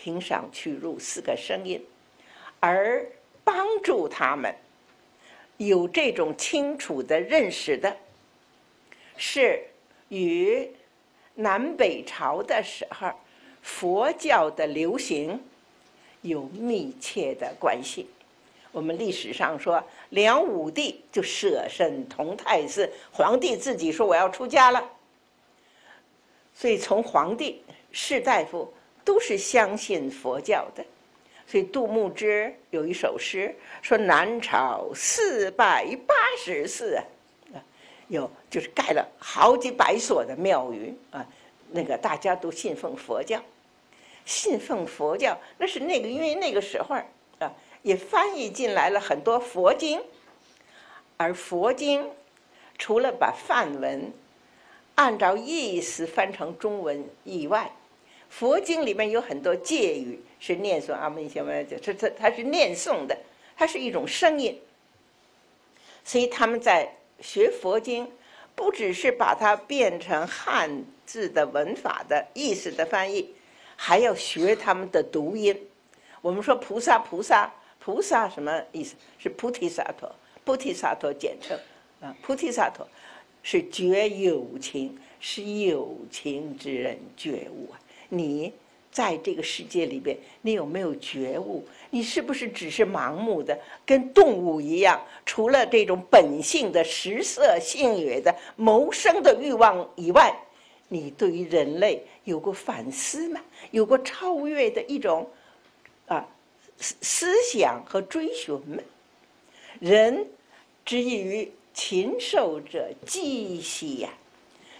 平上去入四个声音，而帮助他们有这种清楚的认识的，是与南北朝的时候佛教的流行有密切的关系。我们历史上说，梁武帝就舍身同泰寺，皇帝自己说我要出家了，所以从皇帝士大夫。都是相信佛教的，所以杜牧之有一首诗说：“南朝四百八十寺啊，有就是盖了好几百所的庙宇啊，那个大家都信奉佛教，信奉佛教那是那个因为那个时候啊，也翻译进来了很多佛经，而佛经除了把梵文按照意思翻成中文以外。”佛经里面有很多戒语是念诵阿弥陀佛，这这它是念诵的，它是一种声音。所以他们在学佛经，不只是把它变成汉字的文法的意思的翻译，还要学他们的读音。我们说菩萨菩萨菩萨什么意思？是菩提萨埵，菩提萨埵简称啊，菩提萨埵是觉有情，是有情之人觉悟啊。你在这个世界里边，你有没有觉悟？你是不是只是盲目的，跟动物一样？除了这种本性的食色性也的谋生的欲望以外，你对于人类有过反思吗？有过超越的一种啊思思想和追寻吗？人之异于禽兽者几兮呀？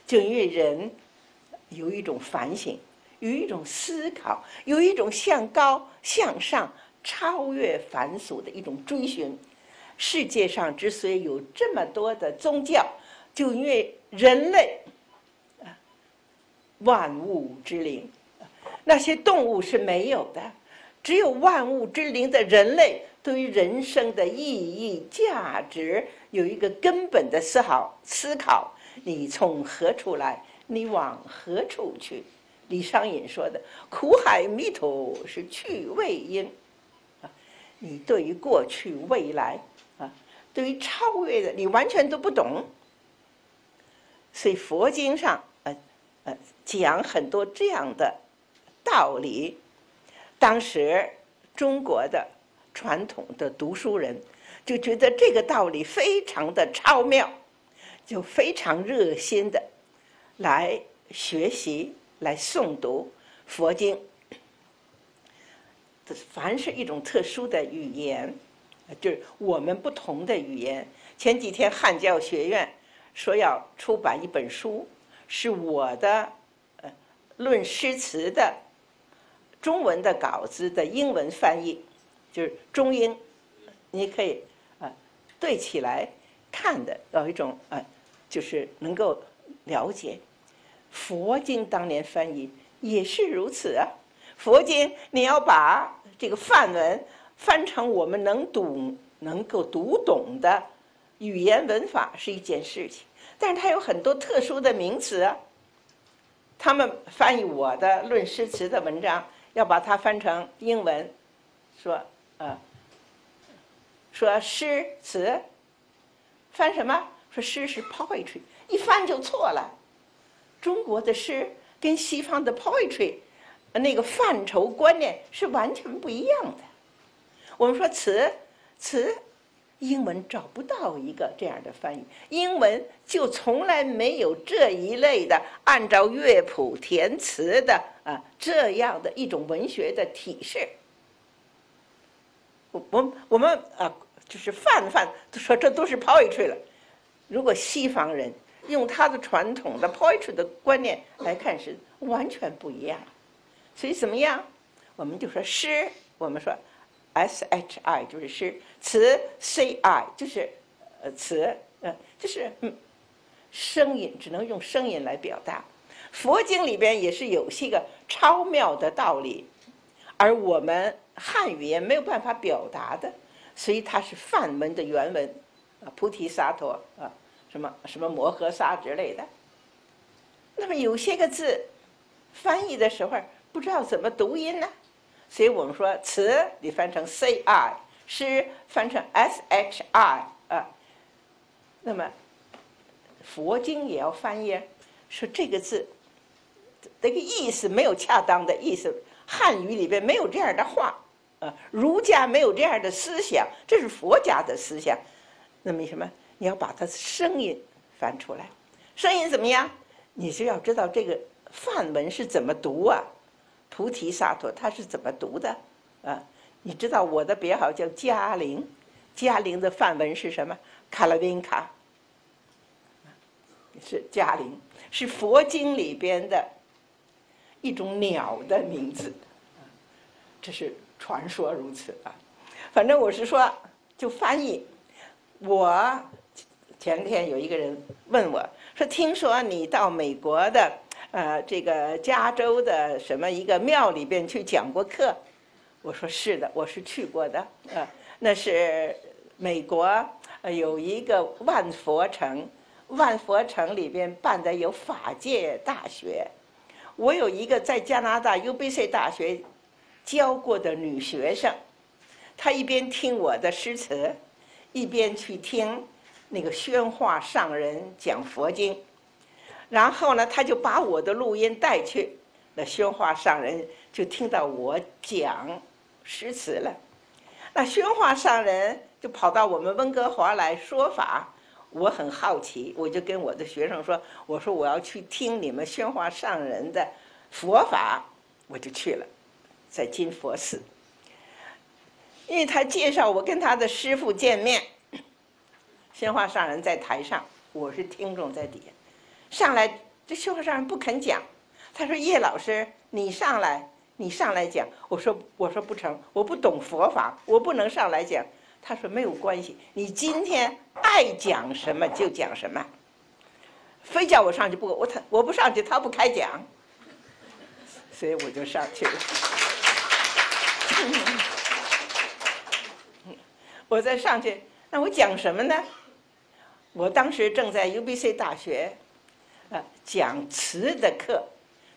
就因为人有一种反省。有一种思考，有一种向高向上、超越凡俗的一种追寻。世界上之所以有这么多的宗教，就因为人类，万物之灵，那些动物是没有的，只有万物之灵的人类，对于人生的意义、价值有一个根本的思考。思考，你从何处来？你往何处去？李商隐说的“苦海迷途是去未因”，啊，你对于过去、未来，啊，对于超越的，你完全都不懂。所以佛经上呃呃讲很多这样的道理。当时中国的传统的读书人就觉得这个道理非常的超妙，就非常热心的来学习、来诵读佛经。这凡是一种特殊的语言，就是我们不同的语言。前几天汉教学院说要出版一本书，是我的呃论诗词的中文的稿子的英文翻译，就是中英，你可以啊对起来看的，有一种啊就是能够了解。佛经当年翻译也是如此啊，佛经你要把。这个范文翻成我们能懂、能够读懂的语言文法是一件事情，但是它有很多特殊的名词啊。他们翻译我的论诗词的文章，要把它翻成英文，说呃，说诗词，翻什么？说诗是 poetry，一翻就错了。中国的诗跟西方的 poetry。那个范畴观念是完全不一样的。我们说词，词，英文找不到一个这样的翻译，英文就从来没有这一类的按照乐谱填词的啊这样的一种文学的体式。我我我们啊就是泛泛都说这都是 poetry 了。如果西方人用他的传统的 poetry 的观念来看，是完全不一样。所以怎么样？我们就说诗，我们说 s h i 就是诗，词 c i 就是呃词，嗯，就是嗯声音只能用声音来表达。佛经里边也是有些个超妙的道理，而我们汉语言没有办法表达的，所以它是梵文的原文啊，菩提萨埵啊，什么什么摩诃萨之类的。那么有些个字翻译的时候。不知道怎么读音呢，所以我们说词你翻成 c i，诗翻成 s h i 啊。那么佛经也要翻译，说这个字这个意思没有恰当的意思，汉语里边没有这样的话，啊，儒家没有这样的思想，这是佛家的思想。那么什么？你要把它声音翻出来，声音怎么样？你是要知道这个梵文是怎么读啊？菩提萨埵，它是怎么读的？啊，你知道我的别号叫嘉陵，嘉陵的梵文是什么？卡拉宾卡，是嘉陵，是佛经里边的一种鸟的名字，这是传说如此啊。反正我是说，就翻译。我前天有一个人问我说：“听说你到美国的？”呃，这个加州的什么一个庙里边去讲过课，我说是的，我是去过的。呃，那是美国有一个万佛城，万佛城里边办的有法界大学。我有一个在加拿大 UBC 大学教过的女学生，她一边听我的诗词，一边去听那个宣化上人讲佛经。然后呢，他就把我的录音带去，那宣化上人就听到我讲诗词了。那宣化上人就跑到我们温哥华来说法，我很好奇，我就跟我的学生说：“我说我要去听你们宣化上人的佛法，我就去了，在金佛寺。因为他介绍我跟他的师傅见面，宣化上人在台上，我是听众在底下。”上来，这修和尚不肯讲。他说：“叶老师，你上来，你上来讲。”我说：“我说不成，我不懂佛法，我不能上来讲。”他说：“没有关系，你今天爱讲什么就讲什么。非叫我上去不，我他我不上去，他不开讲，所以我就上去了。我再上去，那我讲什么呢？我当时正在 UBC 大学。”呃，讲词的课，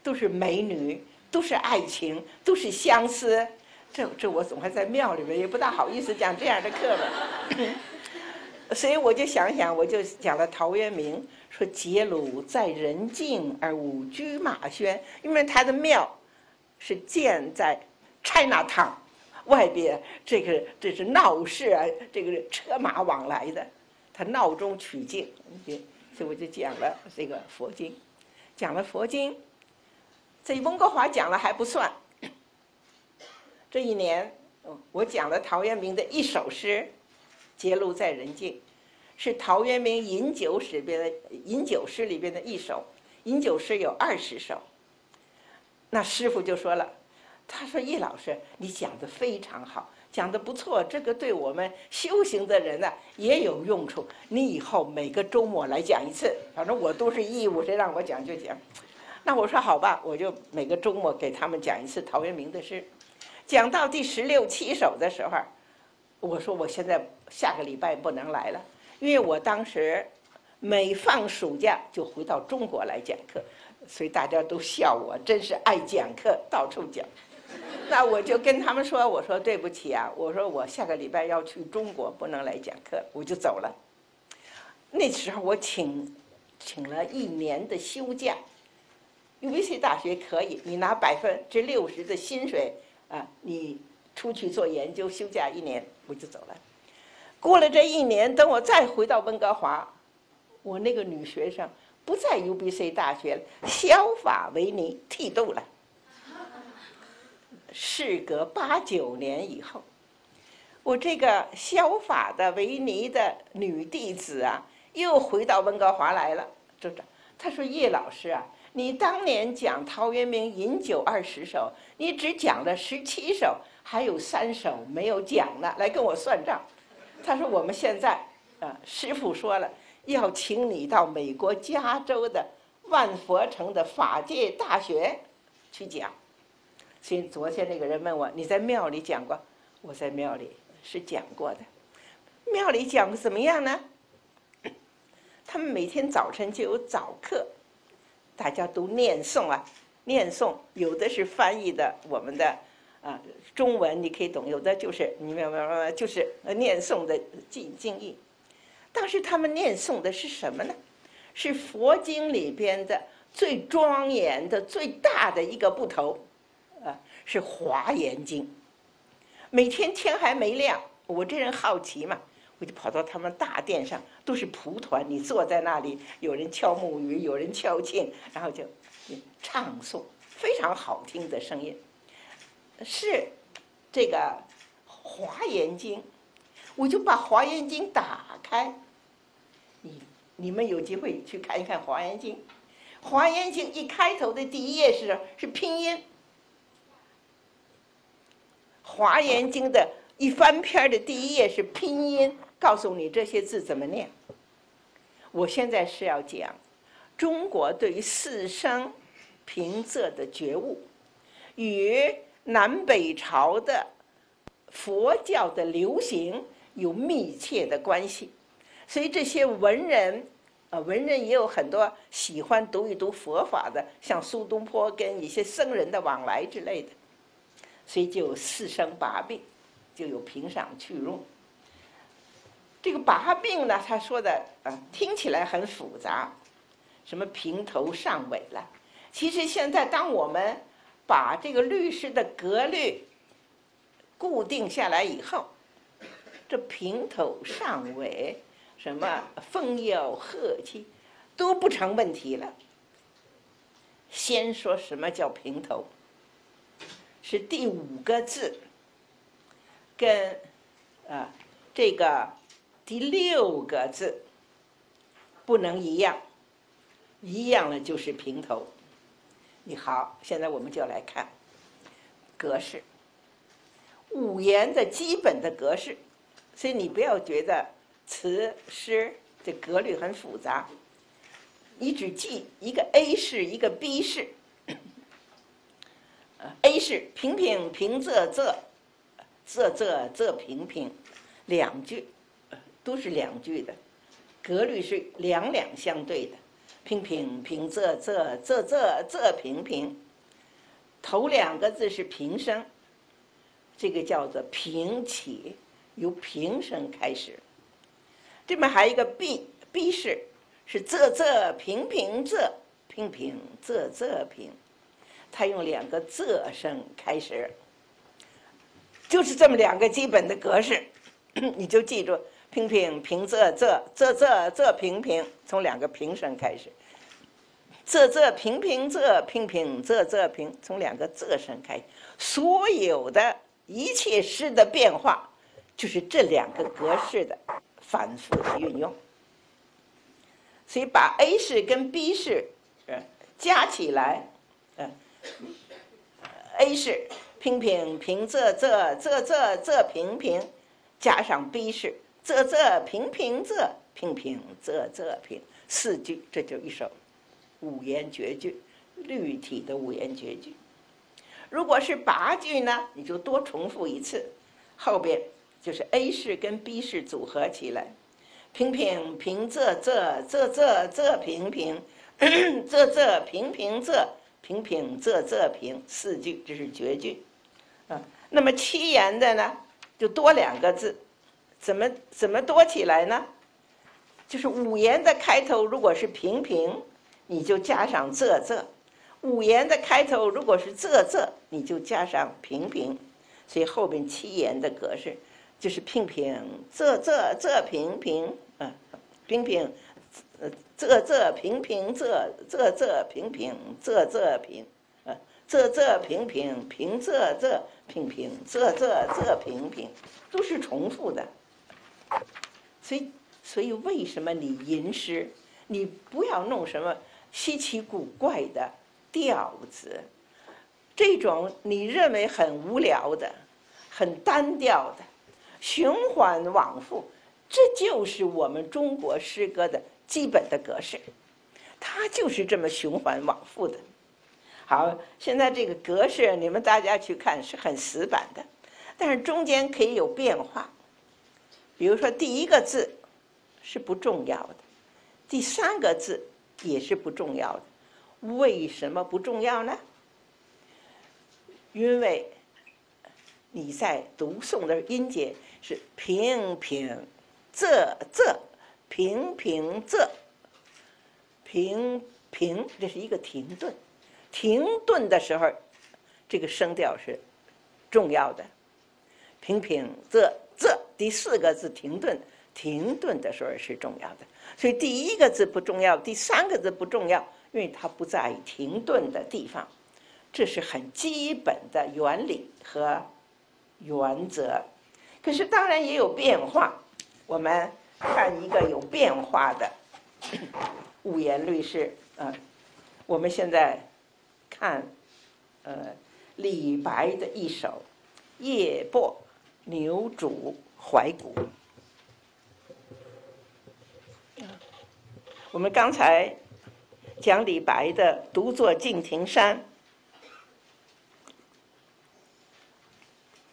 都是美女，都是爱情，都是相思。这这，我总还在庙里边，也不大好意思讲这样的课了。所以我就想想，我就讲了陶渊明说：“结庐在人境而无车马喧。”因为他的庙是建在 China Town 外边，这个这是闹市啊，这个车马往来的，他闹中取静。所以我就讲了这个佛经，讲了佛经。这温哥华讲了还不算，这一年我讲了陶渊明的一首诗。揭露在人境，是陶渊明饮酒诗边的饮酒诗里边的一首。饮酒诗有二十首。那师傅就说了，他说叶老师，你讲的非常好，讲的不错，这个对我们修行的人呢也有用处。你以后每个周末来讲一次，反正我都是义务，谁让我讲就讲。那我说好吧，我就每个周末给他们讲一次陶渊明的诗。讲到第十六七首的时候。我说我现在下个礼拜不能来了，因为我当时每放暑假就回到中国来讲课，所以大家都笑我真是爱讲课，到处讲。那我就跟他们说，我说对不起啊，我说我下个礼拜要去中国，不能来讲课，我就走了。那时候我请请了一年的休假，UBC 大学可以，你拿百分之六十的薪水啊，你。出去做研究，休假一年，我就走了。过了这一年，等我再回到温哥华，我那个女学生不在 UBC 大学了，削发维尼剃度了。事隔八九年以后，我这个削发的维尼的女弟子啊，又回到温哥华来了。这这，她说：“叶老师啊，你当年讲陶渊明饮酒二十首，你只讲了十七首。”还有三首没有讲呢，来跟我算账。他说：“我们现在啊，师傅说了，要请你到美国加州的万佛城的法界大学去讲。”所以昨天那个人问我：“你在庙里讲过？”我在庙里是讲过的。庙里讲的怎么样呢？他们每天早晨就有早课，大家都念诵啊，念诵，有的是翻译的我们的。啊，中文你可以懂，有的就是你明白吗？就是念诵的经经义。但是他们念诵的是什么呢？是佛经里边的最庄严的、最大的一个部头，是《华严经》。每天天还没亮，我这人好奇嘛，我就跑到他们大殿上，都是蒲团，你坐在那里，有人敲木鱼，有人敲磬，然后就唱诵，非常好听的声音。是这个《华严经》，我就把《华严经》打开。你你们有机会去看一看《华严经》。《华严经》一开头的第一页是是拼音，《华严经》的一翻篇的第一页是拼音，告诉你这些字怎么念。我现在是要讲中国对于四声平仄的觉悟与。南北朝的佛教的流行有密切的关系，所以这些文人，呃，文人也有很多喜欢读一读佛法的，像苏东坡跟一些僧人的往来之类的，所以就有四生八病，就有平上去入。这个八病呢，他说的啊，听起来很复杂，什么平头上尾了，其实现在当我们。把这个律师的格律固定下来以后，这平头上尾，什么凤腰鹤气，都不成问题了。先说什么叫平头，是第五个字，跟啊这个第六个字不能一样，一样了就是平头。你好，现在我们就来看格式，五言的基本的格式，所以你不要觉得词诗的格律很复杂，你只记一个 A 式，一个 B 式。A 式平平平仄仄，仄仄仄平平，两句都是两句的，格律是两两相对的。平平平仄仄仄仄仄平平，头两个字是平声，这个叫做平起，由平声开始。这边还有一个 B B 式，是仄仄平平仄平平仄仄平，它用两个仄声开始，就是这么两个基本的格式，你就记住平平平仄仄仄仄仄平平，从两个平声开始。仄仄平平仄平平仄仄平，从两个仄声开始，所有的一切诗的变化，就是这两个格式的反复的运用。所以把 A 式跟 B 式，加起来，，A 式平平平仄仄仄仄仄平平，加上 B 式仄仄平平仄平平仄仄平，四句，这就一首。五言绝句，律体的五言绝句。如果是八句呢，你就多重复一次，后边就是 A 式跟 B 式组合起来，平平平仄仄仄仄仄平平，仄仄平平仄平平仄仄平，四句这是绝句。啊，那么七言的呢，就多两个字，怎么怎么多起来呢？就是五言的开头如果是平平。你就加上仄仄，五言的开头如果是仄仄，你就加上平平，所以后边七言的格式就是平平仄仄仄平平，嗯，平平，呃，仄仄平平仄仄仄平平仄仄平，呃，仄仄平平平仄仄平平仄仄仄平平，都是重复的。所以，所以为什么你吟诗，你不要弄什么？稀奇古怪的调子，这种你认为很无聊的、很单调的、循环往复，这就是我们中国诗歌的基本的格式，它就是这么循环往复的。好，现在这个格式你们大家去看是很死板的，但是中间可以有变化。比如说第一个字是不重要的，第三个字。也是不重要的，为什么不重要呢？因为你在读诵的音节是平平仄仄平平仄平平，这是一个停顿，停顿的时候，这个声调是重要的。平平仄仄，第四个字停顿，停顿的时候是重要的。所以第一个字不重要，第三个字不重要，因为它不在停顿的地方，这是很基本的原理和原则。可是当然也有变化，我们看一个有变化的 五言律诗啊。我们现在看呃李白的一首《夜泊牛渚怀古》。我们刚才讲李白的“独坐敬亭山”，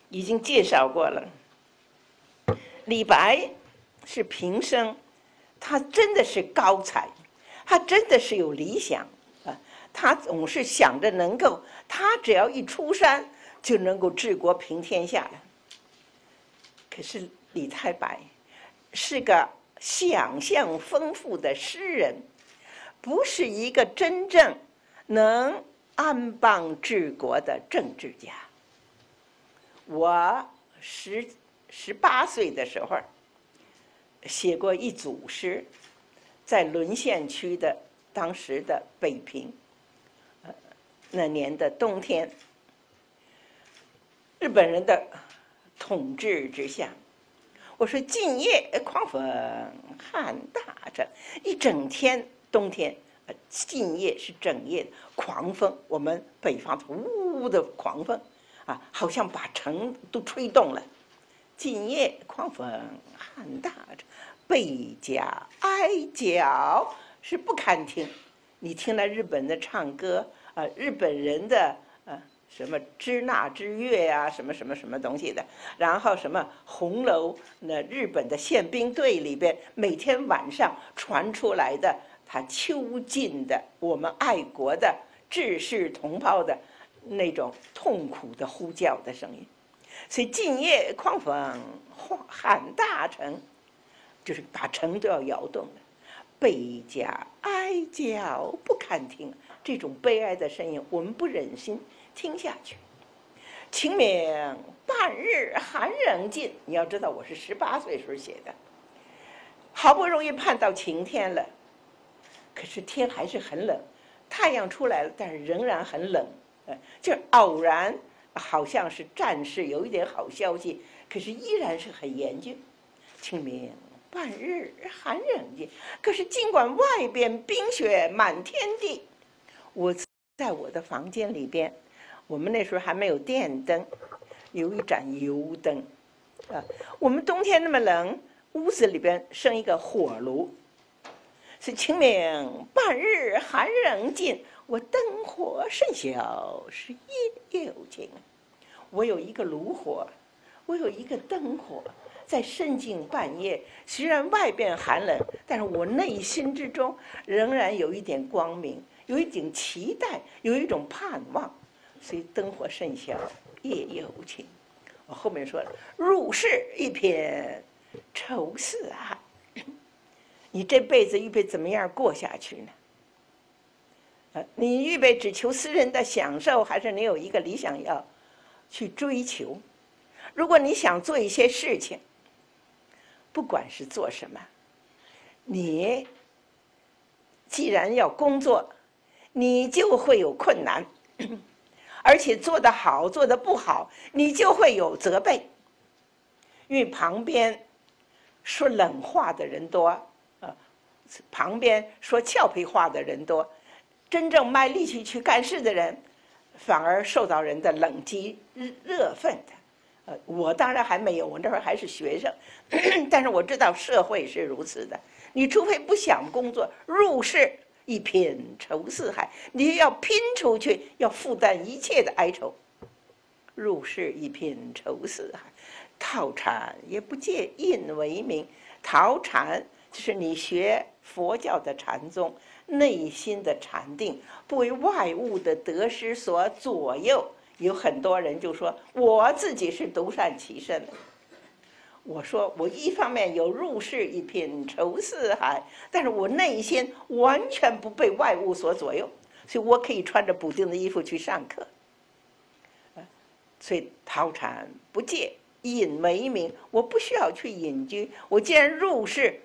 已经介绍过了。李白是平生，他真的是高才，他真的是有理想啊！他总是想着能够，他只要一出山就能够治国平天下了。可是李太白是个。想象丰富的诗人，不是一个真正能安邦治国的政治家。我十十八岁的时候，写过一组诗，在沦陷区的当时的北平，那年的冬天，日本人的统治之下。我说：“今夜狂风汉大震，一整天冬天，呃，今夜是整夜狂风。我们北方呜呜的狂风，啊，好像把城都吹动了。今夜狂风汉大震，贝加哀叫是不堪听。你听了日本的唱歌，啊，日本人的呃。”什么支那之乐呀，什么什么什么东西的，然后什么红楼那日本的宪兵队里边，每天晚上传出来的他囚禁的我们爱国的志士同胞的那种痛苦的呼叫的声音，所以今夜狂风喊大城，就是把城都要摇动了。悲家哀叫不堪听，这种悲哀的声音，我们不忍心听下去。晴明半日寒人尽，你要知道，我是十八岁时候写的，好不容易盼到晴天了，可是天还是很冷，太阳出来了，但是仍然很冷。呃，就偶然好像是战事有一点好消息，可是依然是很严峻。清明。半日寒冷的，可是尽管外边冰雪满天地，我在我的房间里边，我们那时候还没有电灯，有一盏油灯，啊，我们冬天那么冷，屋子里边生一个火炉，是清明半日寒冷尽，我灯火甚小，是夜有情。我有一个炉火，我有一个灯火。在深更半夜，虽然外边寒冷，但是我内心之中仍然有一点光明，有一点期待，有一种盼望。所以灯火甚小，夜夜无情。我后面说了，入世一片愁似海。你这辈子预备怎么样过下去呢？你预备只求私人的享受，还是你有一个理想要去追求？如果你想做一些事情，不管是做什么，你既然要工作，你就会有困难，而且做得好，做得不好，你就会有责备。因为旁边说冷话的人多，啊，旁边说俏皮话的人多，真正卖力气去干事的人，反而受到人的冷激热愤的。呃我当然还没有，我那会儿还是学生，但是我知道社会是如此的。你除非不想工作，入世一品愁四海，你要拼出去，要负担一切的哀愁。入世一品愁四海，逃禅也不借印为名。逃禅就是你学佛教的禅宗，内心的禅定，不为外物的得失所左右。有很多人就说我自己是独善其身。我说我一方面有入世一片愁似海，但是我内心完全不被外物所左右，所以我可以穿着补丁的衣服去上课。所以逃禅不戒，隐为名。我不需要去隐居，我既然入世，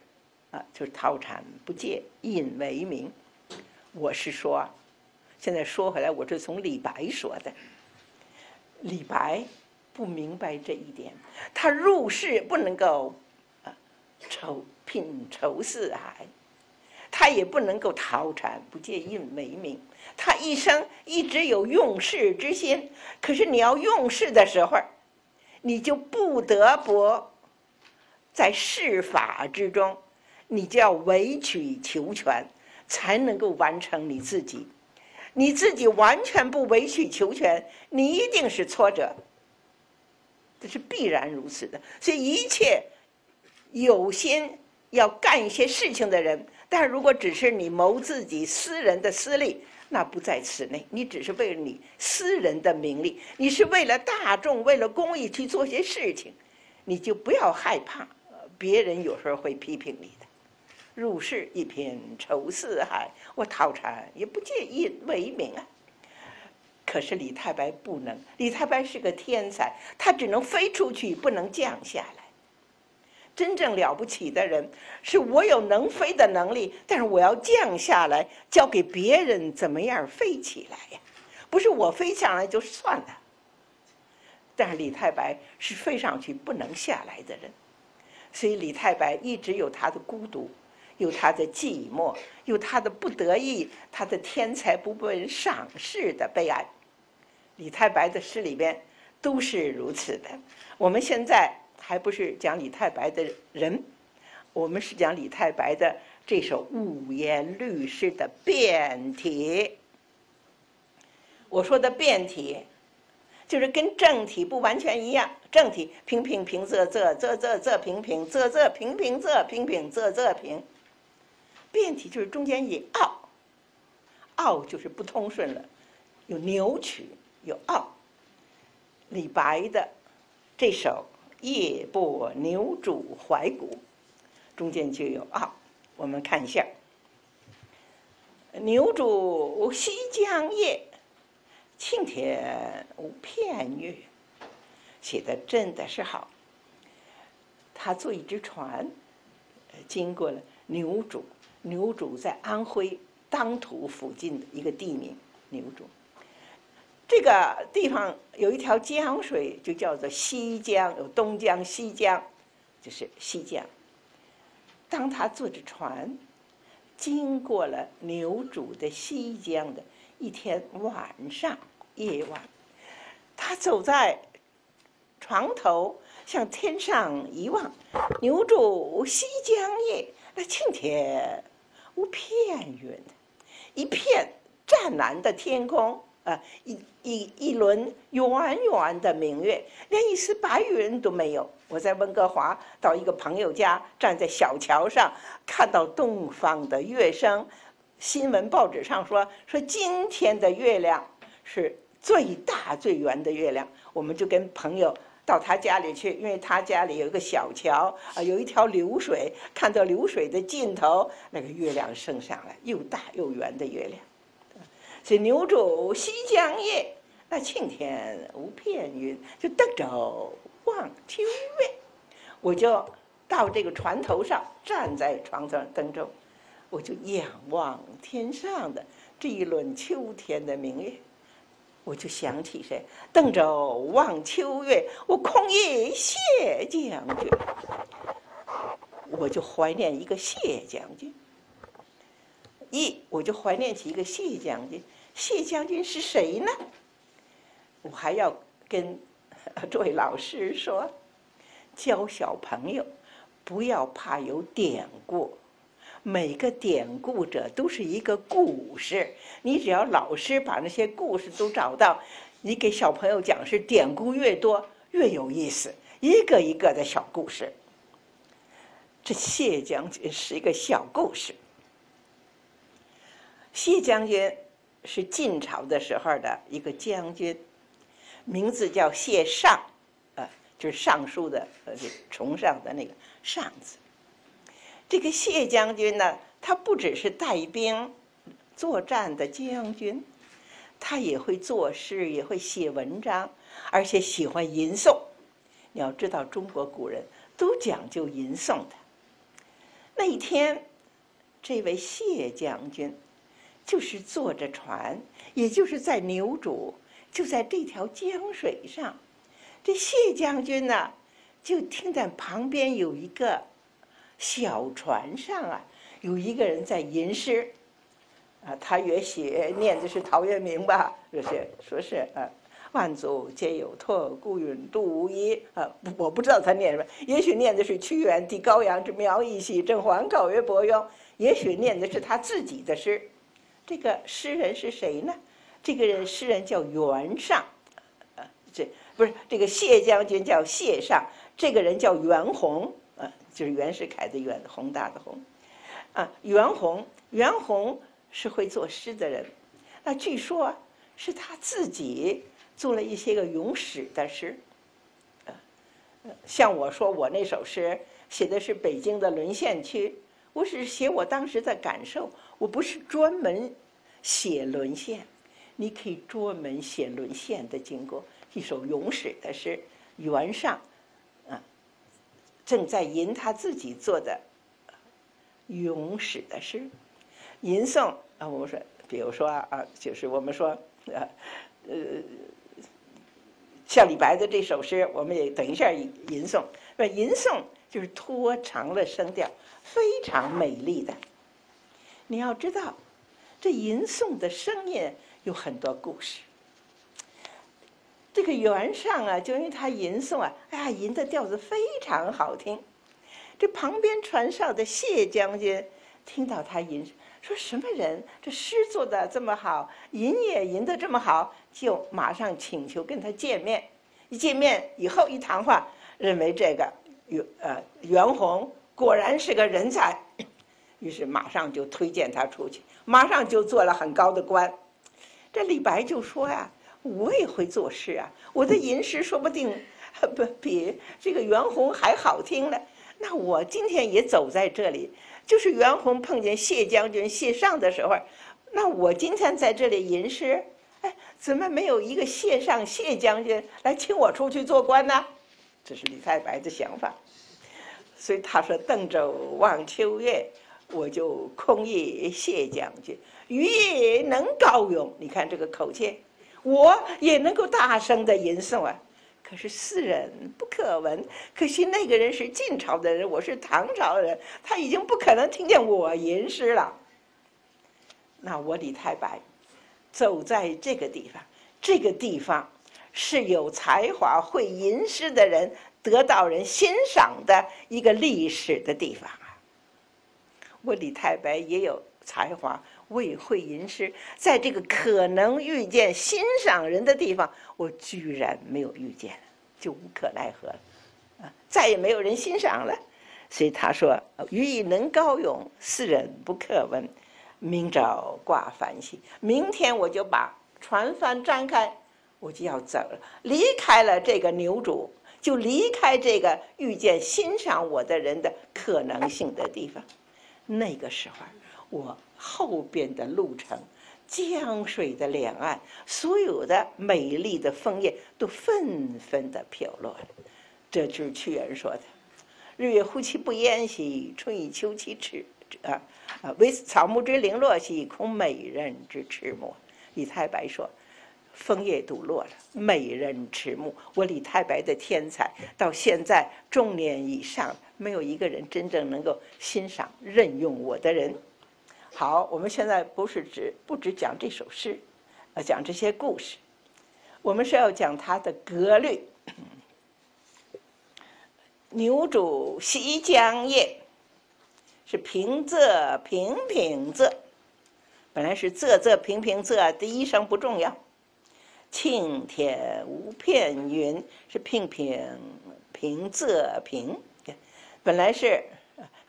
啊，就是逃禅不戒，隐为名。我是说，现在说回来，我是从李白说的。李白不明白这一点，他入世不能够啊愁品愁似海，他也不能够逃禅不借印为名。他一生一直有用世之心，可是你要用世的时候，你就不得不在世法之中，你就要委曲求全，才能够完成你自己。你自己完全不委曲求全，你一定是挫折，这是必然如此的。所以，一切有心要干一些事情的人，但如果只是你谋自己私人的私利，那不在此内。你只是为了你私人的名利，你是为了大众、为了公益去做些事情，你就不要害怕，别人有时候会批评你的。入世一片愁似海，我逃禅也不介意为名啊。可是李太白不能，李太白是个天才，他只能飞出去，不能降下来。真正了不起的人，是我有能飞的能力，但是我要降下来，交给别人怎么样飞起来呀？不是我飞上来就算了。但是李太白是飞上去不能下来的人，所以李太白一直有他的孤独。有他的寂寞，有他的不得意，他的天才不被人赏识的悲哀。李太白的诗里边都是如此的。我们现在还不是讲李太白的人，我们是讲李太白的这首五言律诗的变体。我说的变体，就是跟正体不完全一样。正体平平平仄仄仄仄仄平平仄仄平平仄平平仄仄平。变体就是中间以拗，拗就是不通顺了，有扭曲，有拗。李白的这首《夜泊牛渚怀古》，中间就有拗，我们看一下。牛渚西江夜，青天无片月，写的真的是好。他坐一只船，经过了牛渚。牛渚在安徽当涂附近的一个地名，牛渚。这个地方有一条江水，就叫做西江，有东江、西江，就是西江。当他坐着船，经过了牛渚的西江的一天晚上夜晚，他走在床头，向天上一望，牛渚西江夜，那青天。无片云，一片湛蓝的天空啊，一一一轮圆圆的明月，连一丝白云都没有。我在温哥华到一个朋友家，站在小桥上，看到东方的月升。新闻报纸上说说今天的月亮是最大最圆的月亮，我们就跟朋友。到他家里去，因为他家里有一个小桥啊，有一条流水，看到流水的尽头，那个月亮升上来，又大又圆的月亮。所以牛渚西江夜，那青天无片云，就登舟望秋月。我就到这个船头上，站在床上登舟，我就仰望天上的这一轮秋天的明月。我就想起谁，登舟望秋月，我空忆谢将军。我就怀念一个谢将军。一，我就怀念起一个谢将军。谢将军是谁呢？我还要跟这位老师说，教小朋友不要怕有典故。每个典故者都是一个故事，你只要老师把那些故事都找到，你给小朋友讲是典故越多越有意思，一个一个的小故事。这谢将军是一个小故事。谢将军是晋朝的时候的一个将军，名字叫谢尚，呃，就是尚书的呃，崇尚的那个尚字。这个谢将军呢，他不只是带兵作战的将军，他也会作诗，也会写文章，而且喜欢吟诵。你要知道，中国古人都讲究吟诵的。那一天，这位谢将军就是坐着船，也就是在牛渚，就在这条江水上。这谢将军呢，就听见旁边有一个。小船上啊，有一个人在吟诗，啊，他也许念的是陶渊明吧，说是说是啊，万族皆有托，孤云独无依啊，我不知道他念什么，也许念的是屈原帝高阳之苗裔兮，正还告曰伯庸，也许念的是他自己的诗。这个诗人是谁呢？这个人诗人叫袁尚，啊，这不是这个谢将军叫谢尚，这个人叫袁弘。就是袁世凯的袁，宏大的宏，啊，袁弘，袁弘是会作诗的人，那据说是他自己做了一些个咏史的诗，啊，像我说我那首诗写的是北京的沦陷区，我是写我当时的感受，我不是专门写沦陷，你可以专门写沦陷的经过，一首咏史的诗，袁尚。正在吟他自己做的咏史的诗，吟诵啊，我们说，比如说啊，就是我们说，呃，呃，像李白的这首诗，我们也等一下吟诵。那吟诵就是拖长了声调，非常美丽的。你要知道，这吟诵的声音有很多故事。这个原上啊，就因为他吟诵啊，哎呀，吟的调子非常好听。这旁边船上的谢将军听到他吟，说什么人？这诗做的这么好，吟也吟的这么好，就马上请求跟他见面。一见面以后一谈话，认为这个袁呃袁弘果然是个人才，于是马上就推荐他出去，马上就做了很高的官。这李白就说呀。我也会作诗啊，我的吟诗说不定不比这个袁弘还好听呢。那我今天也走在这里，就是袁弘碰见谢将军谢尚的时候，那我今天在这里吟诗，哎，怎么没有一个谢尚谢将军来请我出去做官呢？这是李太白的想法。所以他说：“邓州望秋月，我就空忆谢将军。余也能高咏，你看这个口气，我也能够大声的吟诵啊。可是世人不可闻。可惜那个人是晋朝的人，我是唐朝人，他已经不可能听见我吟诗了。那我李太白，走在这个地方，这个地方是有才华、会吟诗的人。”得到人欣赏的一个历史的地方啊！我李太白也有才华，我也会吟诗，在这个可能遇见欣赏人的地方，我居然没有遇见，就无可奈何了啊！再也没有人欣赏了，所以他说：“余以能高咏，世人不可闻。明朝挂帆兮，明天我就把船帆张开，我就要走了，离开了这个牛渚。”就离开这个遇见欣赏我的人的可能性的地方，那个时候，我后边的路程，江水的两岸，所有的美丽的枫叶都纷纷的飘落了。这就是屈原说的：“日月忽其不淹兮，春与秋其迟啊啊，唯草木之零落兮，恐美人之迟暮。”李太白说。枫叶都落了，美人迟暮。我李太白的天才，到现在中年以上，没有一个人真正能够欣赏、任用我的人。好，我们现在不是只不只讲这首诗，呃，讲这些故事，我们是要讲它的格律。牛渚西江夜，是平仄平平仄，本来是仄仄平平仄，第一声不重要。青天无片云，是平平平仄平，本来是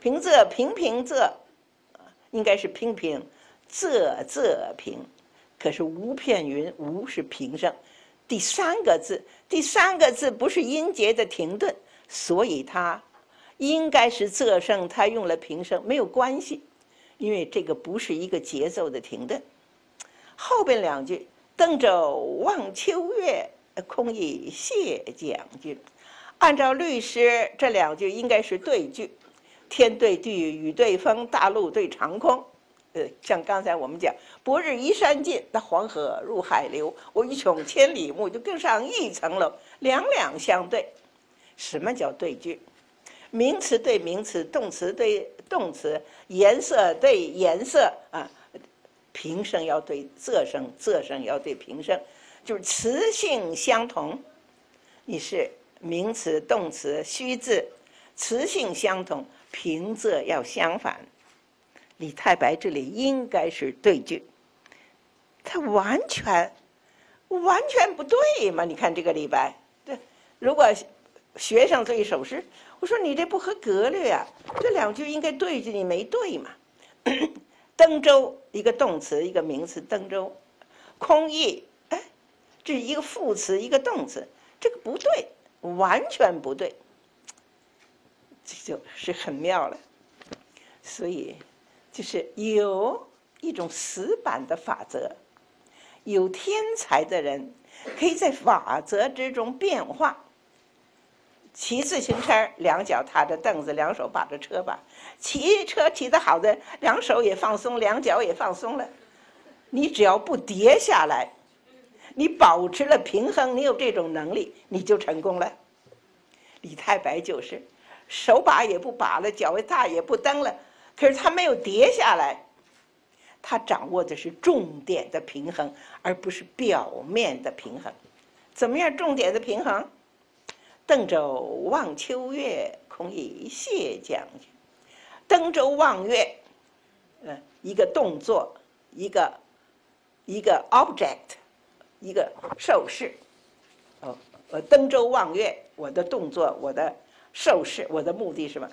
平仄平平仄，应该是平平仄仄平，可是无片云，无是平声，第三个字，第三个字不是音节的停顿，所以它应该是仄声，它用了平声没有关系，因为这个不是一个节奏的停顿，后边两句。登舟望秋月，空忆谢将军。按照律诗，这两句应该是对句：天对地，雨对风，大陆对长空。呃，像刚才我们讲“白日依山尽，那黄河入海流”，我欲穷千里目，就更上一层楼，两两相对。什么叫对句？名词对名词，动词对动词，颜色对颜色啊。平声要对仄声，仄声要对平声，就是词性相同。你是名词、动词、虚字，词性相同，平仄要相反。李太白这里应该是对句，他完全完全不对嘛？你看这个李白，对，如果学生做一首诗，我说你这不合格律啊，这两句应该对句，你没对嘛？登舟，一个动词，一个名词。登舟，空意，哎，这是一个副词，一个动词，这个不对，完全不对，这就是很妙了。所以，就是有一种死板的法则，有天才的人可以在法则之中变化。骑自行车，两脚踏着凳子，两手把着车把。骑车骑得好的，两手也放松，两脚也放松了。你只要不跌下来，你保持了平衡，你有这种能力，你就成功了。李太白就是，手把也不把了，脚踏也不蹬了，可是他没有跌下来。他掌握的是重点的平衡，而不是表面的平衡。怎么样，重点的平衡？登舟望秋月，空忆谢将军。登舟望月，嗯，一个动作，一个一个 object，一个手势。哦，呃，登舟望月，我的动作，我的受事，我的目的是什么？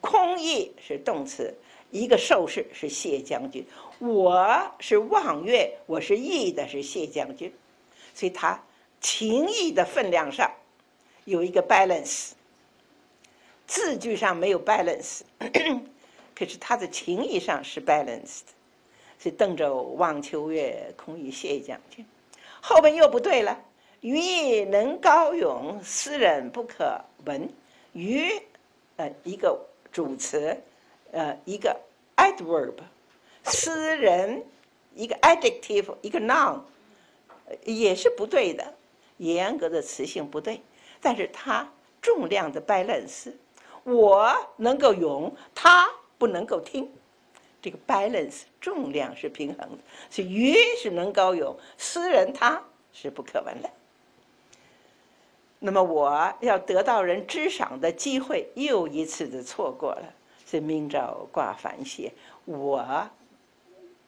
空意是动词，一个受事是谢将军。我是望月，我是意的是谢将军，所以他情意的分量上。有一个 balance，字句上没有 balance，可是他的情义上是 balanced。所以邓州望秋月，空余谢将军。后边又不对了，余意能高咏，斯人不可闻。余，呃，一个主词，呃，一个 adverb，私人，一个 adjective，一个 noun，也是不对的，严格的词性不对。但是它重量的 balance，我能够咏，他不能够听。这个 balance 重量是平衡的，所以鱼是能够咏，诗人他是不可闻的。那么我要得到人知赏的机会，又一次的错过了。所以明朝挂帆鞋，我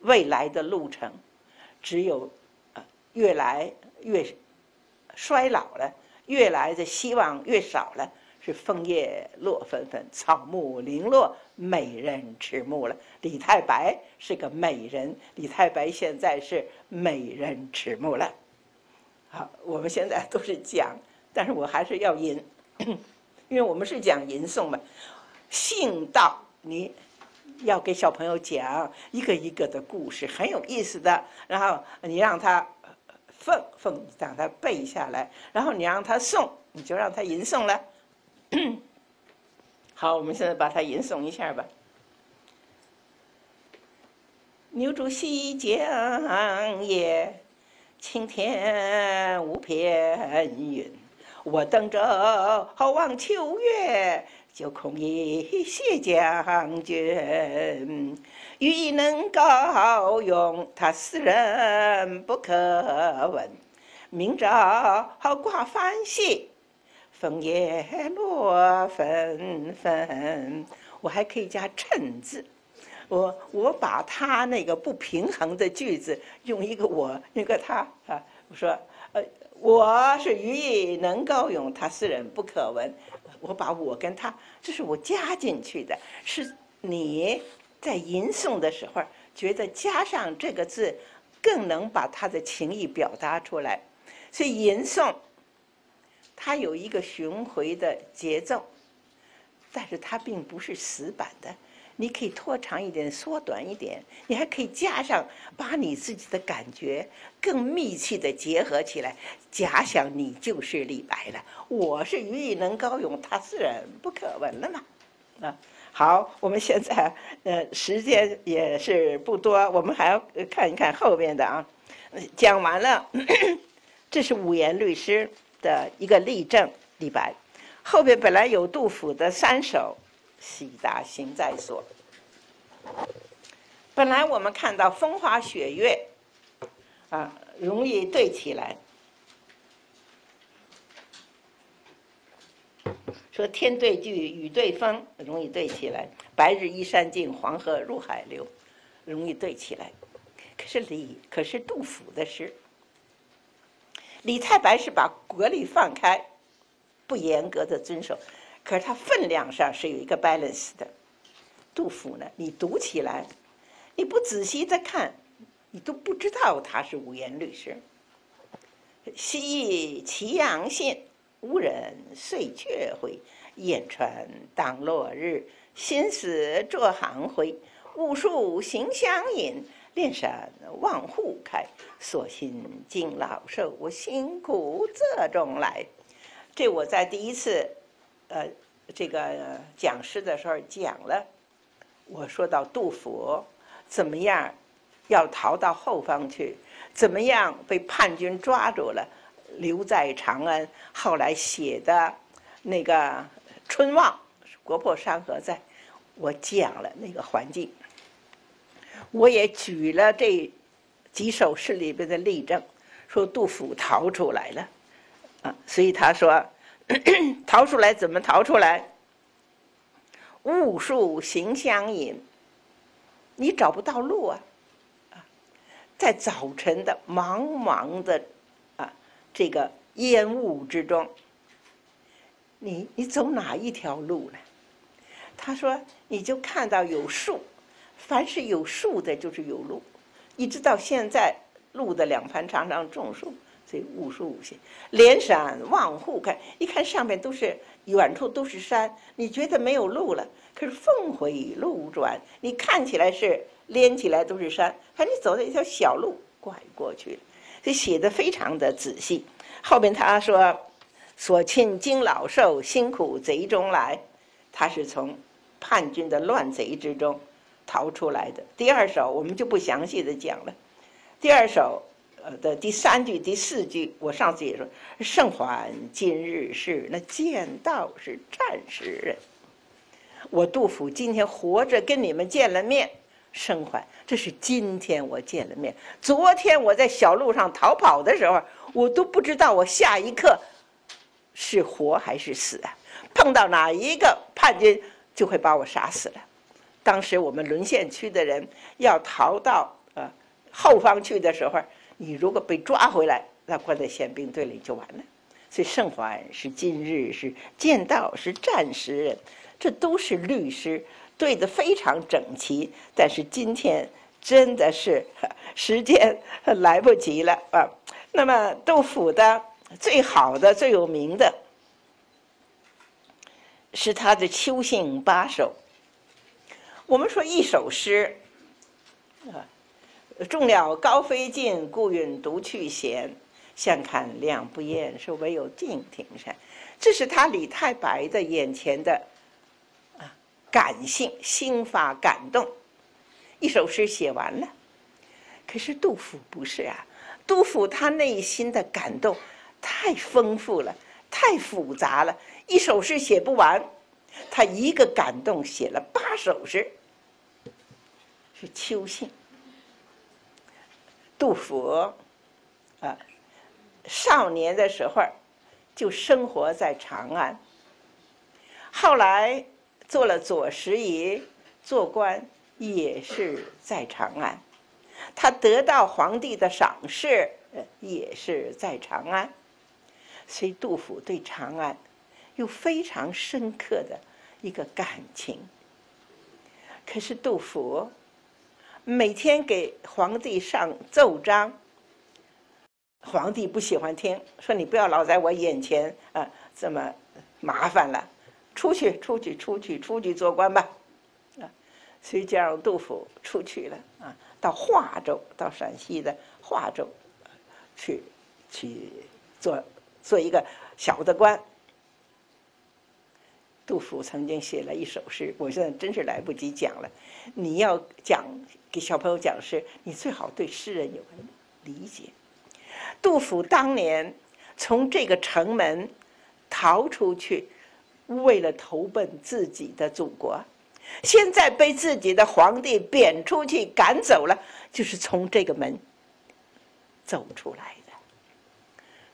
未来的路程只有啊越来越衰老了，越来的希望越少了。是枫叶落纷纷，草木零落，美人迟暮了。李太白是个美人，李太白现在是美人迟暮了。好，我们现在都是讲，但是我还是要吟，因为我们是讲吟诵嘛。信道，你要给小朋友讲一个一个的故事，很有意思的。然后你让他凤凤让他背下来，然后你让他诵，你就让他吟诵了。好，我们现在把它吟诵一下吧。牛渚西江夜，青天无边云。我登舟望秋月，就空忆谢将军。欲能高咏，他斯人不可闻。明朝好挂帆鞋。枫叶落纷纷，我还可以加衬字。我我把他那个不平衡的句子用一个我，一个他啊。我说，我是余意能高咏，他斯人不可闻。我把我跟他，这是我加进去的。是你在吟诵的时候觉得加上这个字更能把他的情意表达出来，所以吟诵。它有一个巡回的节奏，但是它并不是死板的。你可以拖长一点，缩短一点，你还可以加上，把你自己的感觉更密切的结合起来。假想你就是李白了，我是余意能高咏，他自然不可闻了嘛。啊，好，我们现在呃时间也是不多，我们还要看一看后边的啊。讲完了，这是五言律诗。的一个例证，李白后边本来有杜甫的三首《喜大行在所》，本来我们看到风花雪月啊，容易对起来。说天对地，雨对风，容易对起来；白日依山尽，黄河入海流，容易对起来。可是李，可是杜甫的诗。李太白是把国力放开，不严格的遵守，可是他分量上是有一个 balance 的。杜甫呢，你读起来，你不仔细的看，你都不知道他是五言律诗。昔忆祁阳县，无人岁却回。雁穿当落日，心似作行回。雾树行相引。恋山望户开，所幸敬老寿，我辛苦这中来。这我在第一次，呃，这个讲诗的时候讲了。我说到杜甫怎么样要逃到后方去，怎么样被叛军抓住了，留在长安。后来写的那个《春望》，国破山河在，我讲了那个环境。我也举了这几首诗里边的例证，说杜甫逃出来了，啊，所以他说 逃出来怎么逃出来？雾树行相引，你找不到路啊，啊，在早晨的茫茫的啊这个烟雾之中，你你走哪一条路呢？他说你就看到有树。凡是有树的，就是有路。一直到现在，路的两旁常常种树，所以雾疏无险。连山望户看，一看上面都是远处都是山，你觉得没有路了。可是峰回路转，你看起来是连起来都是山，可你走在一条小路拐过去了。这写的非常的仔细。后面他说：“所亲经老寿，辛苦贼中来。”他是从叛军的乱贼之中逃出来的。第二首我们就不详细的讲了。第二首的第三句、第四句，我上次也说：“圣还今日是那见到是战时人。”我杜甫今天活着跟你们见了面。生还，这是今天我见了面。昨天我在小路上逃跑的时候，我都不知道我下一刻是活还是死啊！碰到哪一个叛军就会把我杀死了。当时我们沦陷区的人要逃到呃后方去的时候，你如果被抓回来，那关在宪兵队里就完了。所以盛还是今日是见到是战时人，这都是律师。对的非常整齐，但是今天真的是时间来不及了啊。那么杜甫的最好的、最有名的，是他的《秋兴八首》。我们说一首诗啊，“众鸟高飞尽，孤云独去闲。相看两不厌，是唯有敬亭山。”这是他李太白的眼前的。啊感性心发感动，一首诗写完了。可是杜甫不是啊，杜甫他内心的感动太丰富了，太复杂了，一首诗写不完。他一个感动写了八首诗，是秋兴。杜甫啊，少年的时候就生活在长安，后来。做了左拾遗，做官也是在长安。他得到皇帝的赏识，也是在长安。所以杜甫对长安有非常深刻的一个感情。可是杜甫每天给皇帝上奏章，皇帝不喜欢听，说你不要老在我眼前啊，这么麻烦了。出去，出去，出去，出去做官吧，啊！所以就让杜甫出去了啊，到华州，到陕西的华州，去去做做一个小的官。杜甫曾经写了一首诗，我现在真是来不及讲了。你要讲给小朋友讲的是，你最好对诗人有个理解。杜甫当年从这个城门逃出去。为了投奔自己的祖国，现在被自己的皇帝贬出去、赶走了，就是从这个门走出来。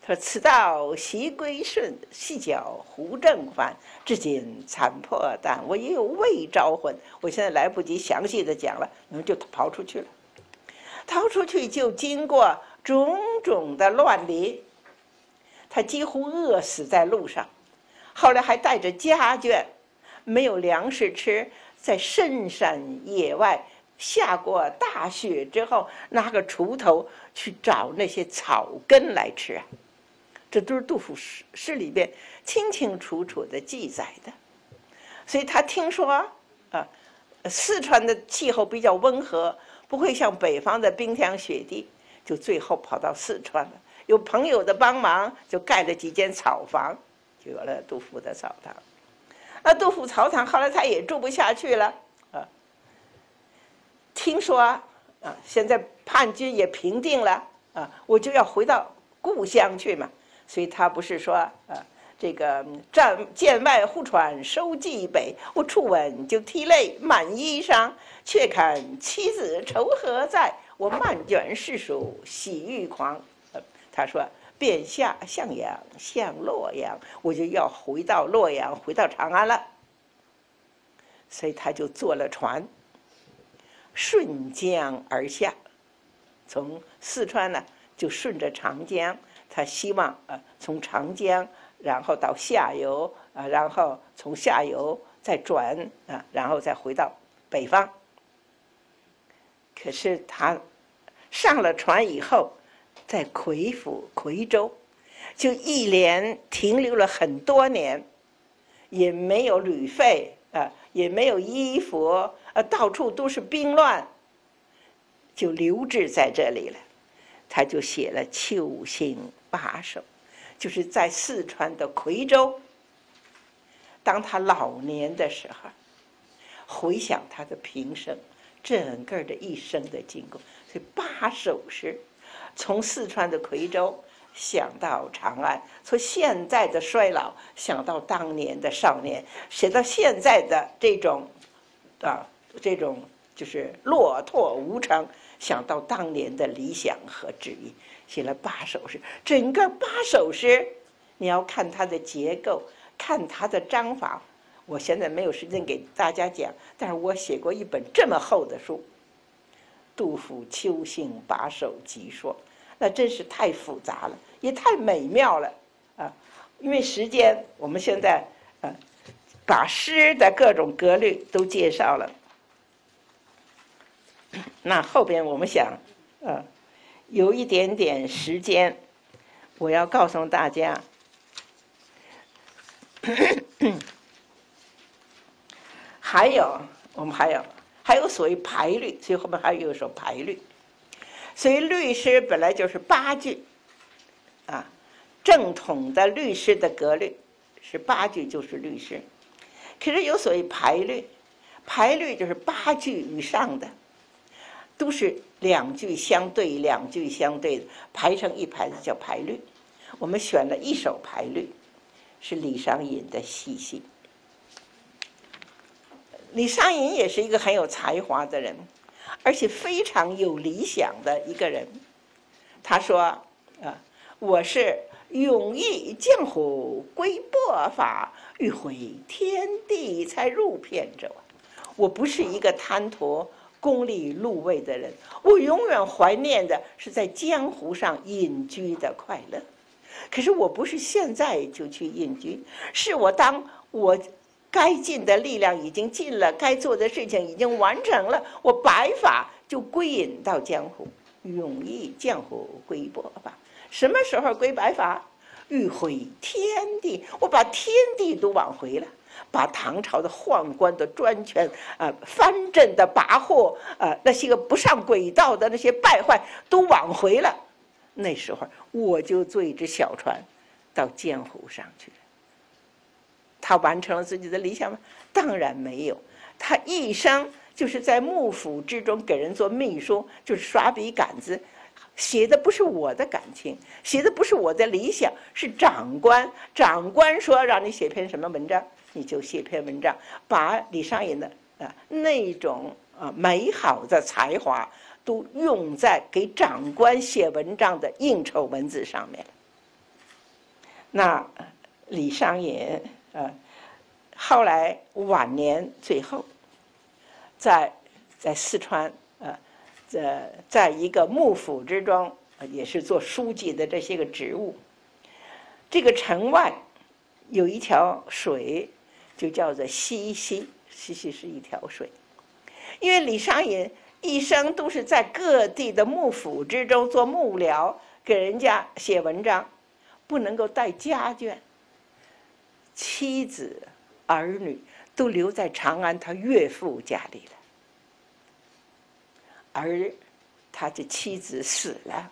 他说：“此道习归顺，细脚胡正返。至今残破胆，我也有未招魂。”我现在来不及详细的讲了，你们就逃出去了。逃出去就经过种种的乱离，他几乎饿死在路上。后来还带着家眷，没有粮食吃，在深山野外下过大雪之后，拿个锄头去找那些草根来吃啊！这都是杜甫诗诗里边清清楚楚的记载的。所以他听说啊，四川的气候比较温和，不会像北方的冰天雪地，就最后跑到四川了。有朋友的帮忙，就盖了几间草房。就有了杜甫的草堂，那杜甫草堂后来他也住不下去了啊。听说啊，现在叛军也平定了啊，我就要回到故乡去嘛。所以他不是说呃，这个战剑外忽传收蓟北，我初闻就涕泪满衣裳。却看妻子愁何在，我漫卷诗书喜欲狂。他说。便下向阳，向洛阳，我就要回到洛阳，回到长安了。所以他就坐了船，顺江而下，从四川呢就顺着长江，他希望啊从长江，然后到下游啊，然后从下游再转啊，然后再回到北方。可是他上了船以后。在夔府夔州，就一连停留了很多年，也没有旅费啊，也没有衣服啊，到处都是兵乱，就留置在这里了。他就写了《秋兴八首》，就是在四川的夔州。当他老年的时候，回想他的平生，整个的一生的经过，所以八首诗，从四川的夔州想到长安，从现在的衰老想到当年的少年，写到现在的这种，啊，这种就是落拓无成，想到当年的理想和志意，写了八首诗。整个八首诗，你要看它的结构。看它的章法，我现在没有时间给大家讲，但是我写过一本这么厚的书，《杜甫秋兴八首集说》，那真是太复杂了，也太美妙了啊！因为时间，我们现在啊，把诗的各种格律都介绍了，那后边我们想，呃，有一点点时间，我要告诉大家。还有，我们还有，还有所谓排律，所以后面还有一首排律。所以律诗本来就是八句，啊，正统的律诗的格律是八句就是律诗。可是有所谓排律，排律就是八句以上的，都是两句相对，两句相对的排成一排的叫排律。我们选了一首排律。是李商隐的细细。李商隐也是一个很有才华的人，而且非常有理想的一个人。他说：“啊，我是勇毅江湖归薄发，欲毁天地才入片者。我不是一个贪图功利禄位的人，我永远怀念的是在江湖上隐居的快乐。”可是我不是现在就去隐居，是我当我该尽的力量已经尽了，该做的事情已经完成了，我白发就归隐到江湖，勇毅江湖归薄发。什么时候归白发？欲毁天地，我把天地都挽回了，把唐朝的宦官的专权啊、藩镇的跋扈啊、那些个不上轨道的那些败坏都挽回了。那时候，我就坐一只小船，到江湖上去了。他完成了自己的理想吗？当然没有。他一生就是在幕府之中给人做秘书，就是耍笔杆子，写的不是我的感情，写的不是我的理想，是长官。长官说让你写篇什么文章，你就写篇文章，把李商隐的啊那种啊美好的才华。都用在给长官写文章的应酬文字上面那李商隐呃，后来晚年最后，在在四川呃，在在一个幕府之中，也是做书记的这些个职务。这个城外有一条水，就叫做西溪，西溪是一条水，因为李商隐。一生都是在各地的幕府之中做幕僚，给人家写文章，不能够带家眷。妻子儿女都留在长安他岳父家里了，而他的妻子死了，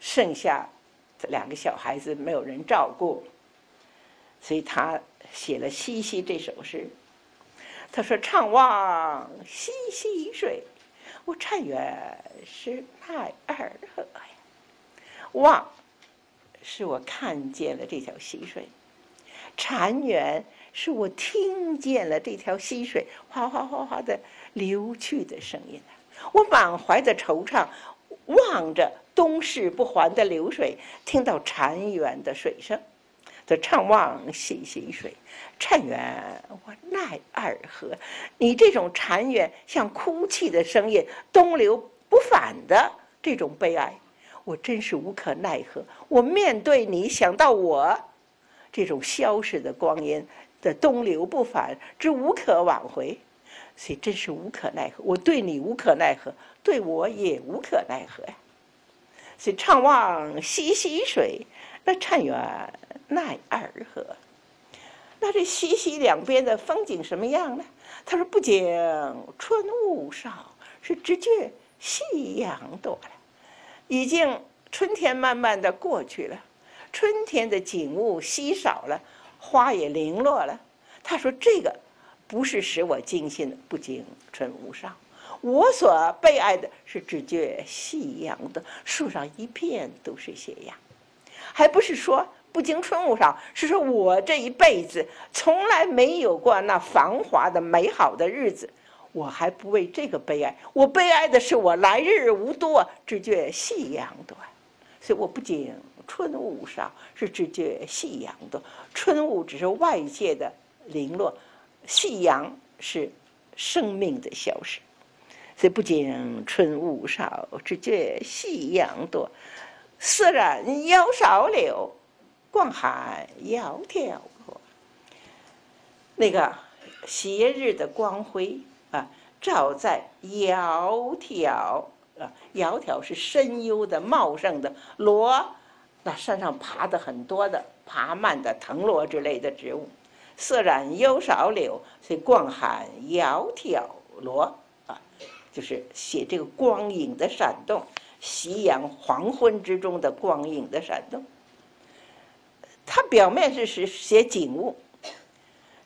剩下这两个小孩子没有人照顾，所以他写了《西溪》这首诗。他说：“怅望西溪水，我怅远是奈尔何呀？望，是我看见了这条溪水；潺远，是我听见了这条溪水哗哗哗哗的流去的声音我满怀的惆怅，望着东逝不还的流水，听到潺远的水声。”的怅望西溪水，怅远我奈尔何？你这种潺远像哭泣的声音，东流不返的这种悲哀，我真是无可奈何。我面对你，想到我这种消逝的光阴的东流不返之无可挽回，所以真是无可奈何。我对你无可奈何，对我也无可奈何呀。所以怅望西溪水，那怅远奈尔何？那这西溪两边的风景什么样呢？他说：“不讲春雾少，是只觉夕阳多了。已经春天慢慢的过去了，春天的景物稀少了，花也零落了。他说这个不是使我惊心的，不讲春雾少。我所悲哀的是只觉夕阳的树上一片都是斜阳，还不是说。”不经春雾少，是说我这一辈子从来没有过那繁华的美好的日子，我还不为这个悲哀。我悲哀的是我来日无多，只觉夕阳短。所以我不经春雾少，是只觉夕阳短。春雾只是外界的零落，夕阳是生命的消失。所以不经春雾少，只觉夕阳多。似染腰少柳。光寒窈窕落，那个斜日的光辉啊，照在窈窕啊，窈窕是深幽的、茂盛的罗，那山上爬的很多的爬满的藤萝之类的植物，色染幽少柳，所以光寒窈窕罗啊，就是写这个光影的闪动，夕阳黄昏之中的光影的闪动。它表面是是写景物，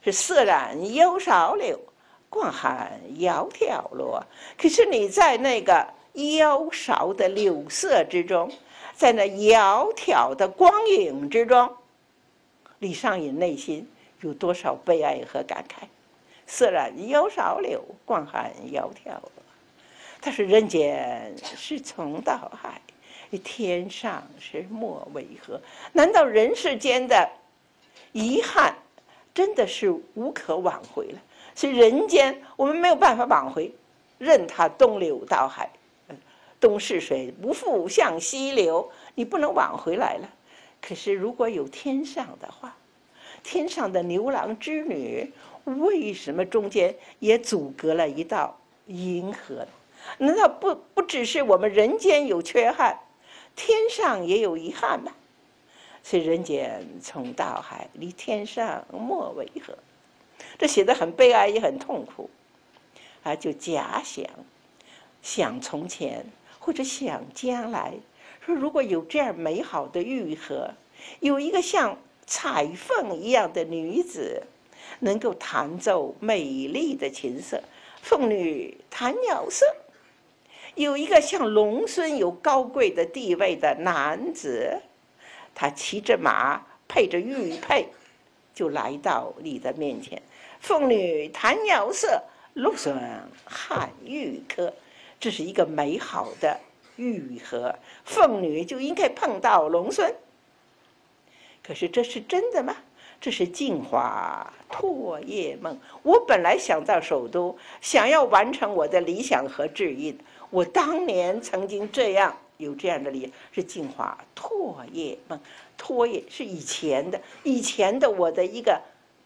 是色染幽芍柳，光寒窈窕罗。可是你在那个妖少的柳色之中，在那窈窕的光影之中，李商隐内心有多少悲哀和感慨？色染幽芍柳，光寒窈窕罗。他说：“人间是从到海。”这天上是莫为何？难道人世间的遗憾真的是无可挽回了？所以人间我们没有办法挽回，任它东流到海，东逝水不复向西流，你不能挽回来了。可是如果有天上的话，天上的牛郎织女为什么中间也阻隔了一道银河？难道不不只是我们人间有缺憾？天上也有遗憾嘛，所以人间从大海，离天上莫为何？这写的很悲哀，也很痛苦，啊，就假想，想从前或者想将来，说如果有这样美好的玉河，有一个像彩凤一样的女子，能够弹奏美丽的琴瑟，凤女弹鸟声。有一个像龙孙有高贵的地位的男子，他骑着马，配着玉佩，就来到你的面前。凤女弹鸟瑟，龙孙汉玉科，这是一个美好的玉合。凤女就应该碰到龙孙。可是这是真的吗？这是镜花唾液梦。我本来想到首都，想要完成我的理想和志意。我当年曾经这样有这样的理，是镜花唾液梦，唾液是以前的，以前的我的一个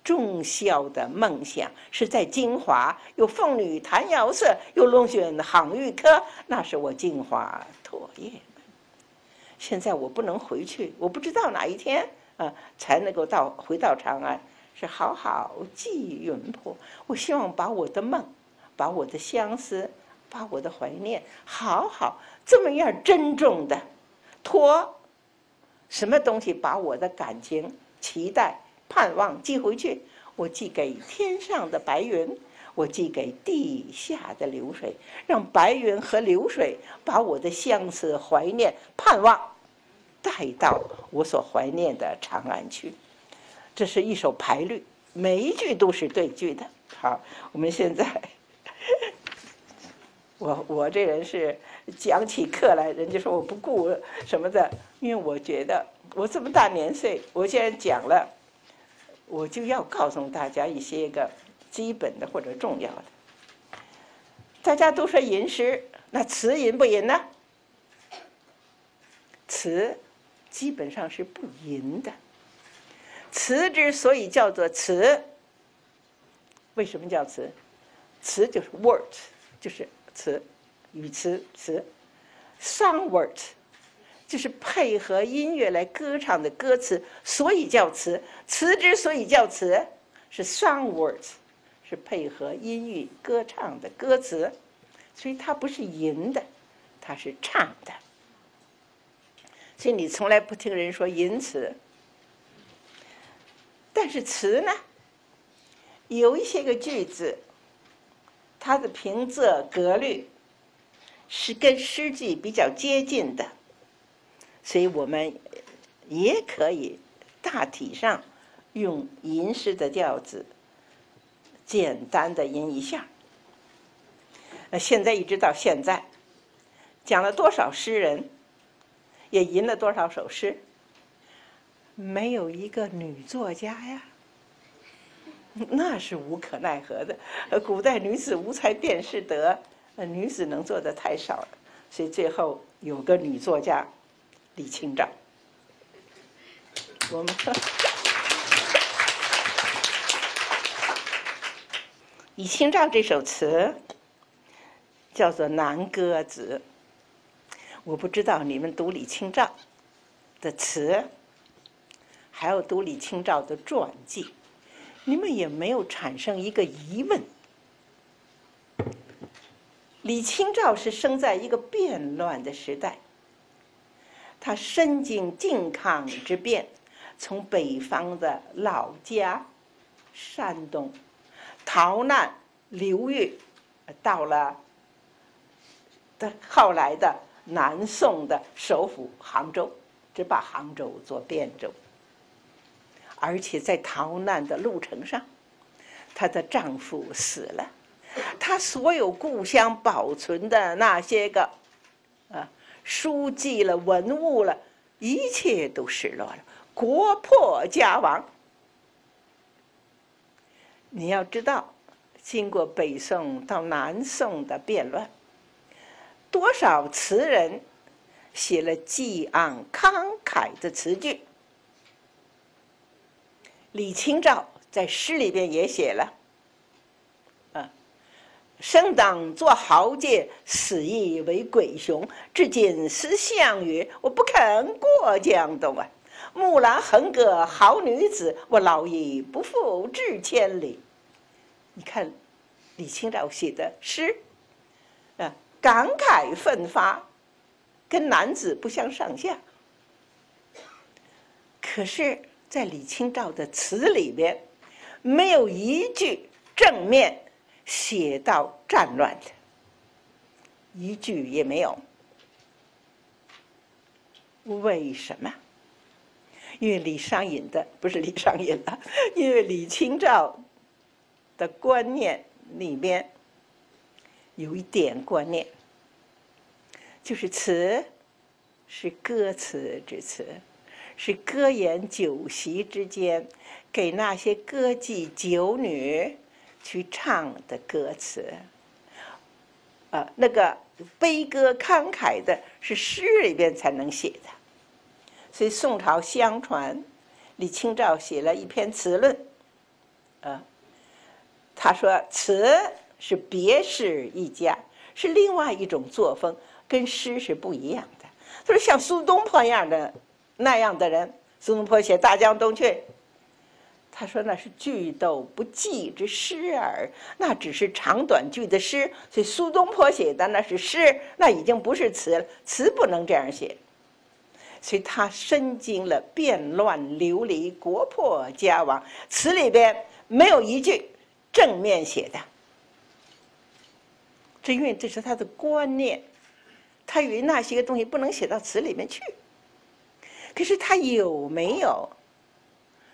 重孝的梦想，是在金华有凤女弹瑶瑟，有龙轩行玉科，那是我镜花唾液梦。现在我不能回去，我不知道哪一天啊才能够到回到长安，是好好寄云浦。我希望把我的梦，把我的相思。把我的怀念好好这么样珍重的托什么东西？把我的感情、期待、盼望寄回去。我寄给天上的白云，我寄给地下的流水，让白云和流水把我的相思、怀念、盼望带到我所怀念的长安去。这是一首排律，每一句都是对句的。好，我们现在。我我这人是讲起课来，人家说我不顾什么的，因为我觉得我这么大年岁，我既然讲了，我就要告诉大家一些个基本的或者重要的。大家都说吟诗，那词吟不吟呢？词基本上是不吟的。词之所以叫做词，为什么叫词？词就是 word，就是。词，语词词，song words，就是配合音乐来歌唱的歌词，所以叫词。词之所以叫词，是 song words，是配合音乐歌唱的歌词，所以它不是吟的，它是唱的。所以你从来不听人说吟词，但是词呢，有一些个句子，它的平仄格律是跟诗句比较接近的。所以我们也可以大体上用吟诗的调子，简单的吟一下。那现在一直到现在，讲了多少诗人，也吟了多少首诗，没有一个女作家呀，那是无可奈何的。古代女子无才便是德，女子能做的太少了，所以最后有个女作家。李清照，我们 李清照这首词叫做《南歌子》。我不知道你们读李清照的词，还有读李清照的传记，你们也没有产生一个疑问？李清照是生在一个变乱的时代。他身经靖康之变，从北方的老家山东逃难流域，到了的后来的南宋的首府杭州，只把杭州做汴州。而且在逃难的路程上，她的丈夫死了，她所有故乡保存的那些个，啊。书记了，文物了，一切都失落了，国破家亡。你要知道，经过北宋到南宋的变乱，多少词人写了激昂慷慨的词句。李清照在诗里边也写了。啊生当作豪杰，死亦为鬼雄。至今思项羽，我不肯过江东啊！木兰横戈好女子，我老矣不复至千里。你看，李清照写的诗，啊，感慨奋发，跟男子不相上下。可是，在李清照的词里边，没有一句正面。写到战乱的，一句也没有。为什么？因为李商隐的不是李商隐了，因为李清照的观念里边有一点观念，就是词是歌词之词，是歌宴酒席之间给那些歌妓酒女。去唱的歌词，啊，那个悲歌慷慨的是诗里边才能写的，所以宋朝相传，李清照写了一篇词论，啊，他说词是别诗一家，是另外一种作风，跟诗是不一样的。他说像苏东坡一样的那样的人，苏东坡写《大江东去》。他说：“那是句斗不济之诗耳，那只是长短句的诗。所以苏东坡写的那是诗，那已经不是词了。词不能这样写。所以他身经了变乱流离、国破家亡，词里边没有一句正面写的。这因为这是他的观念，他以为那些个东西不能写到词里面去。可是他有没有？”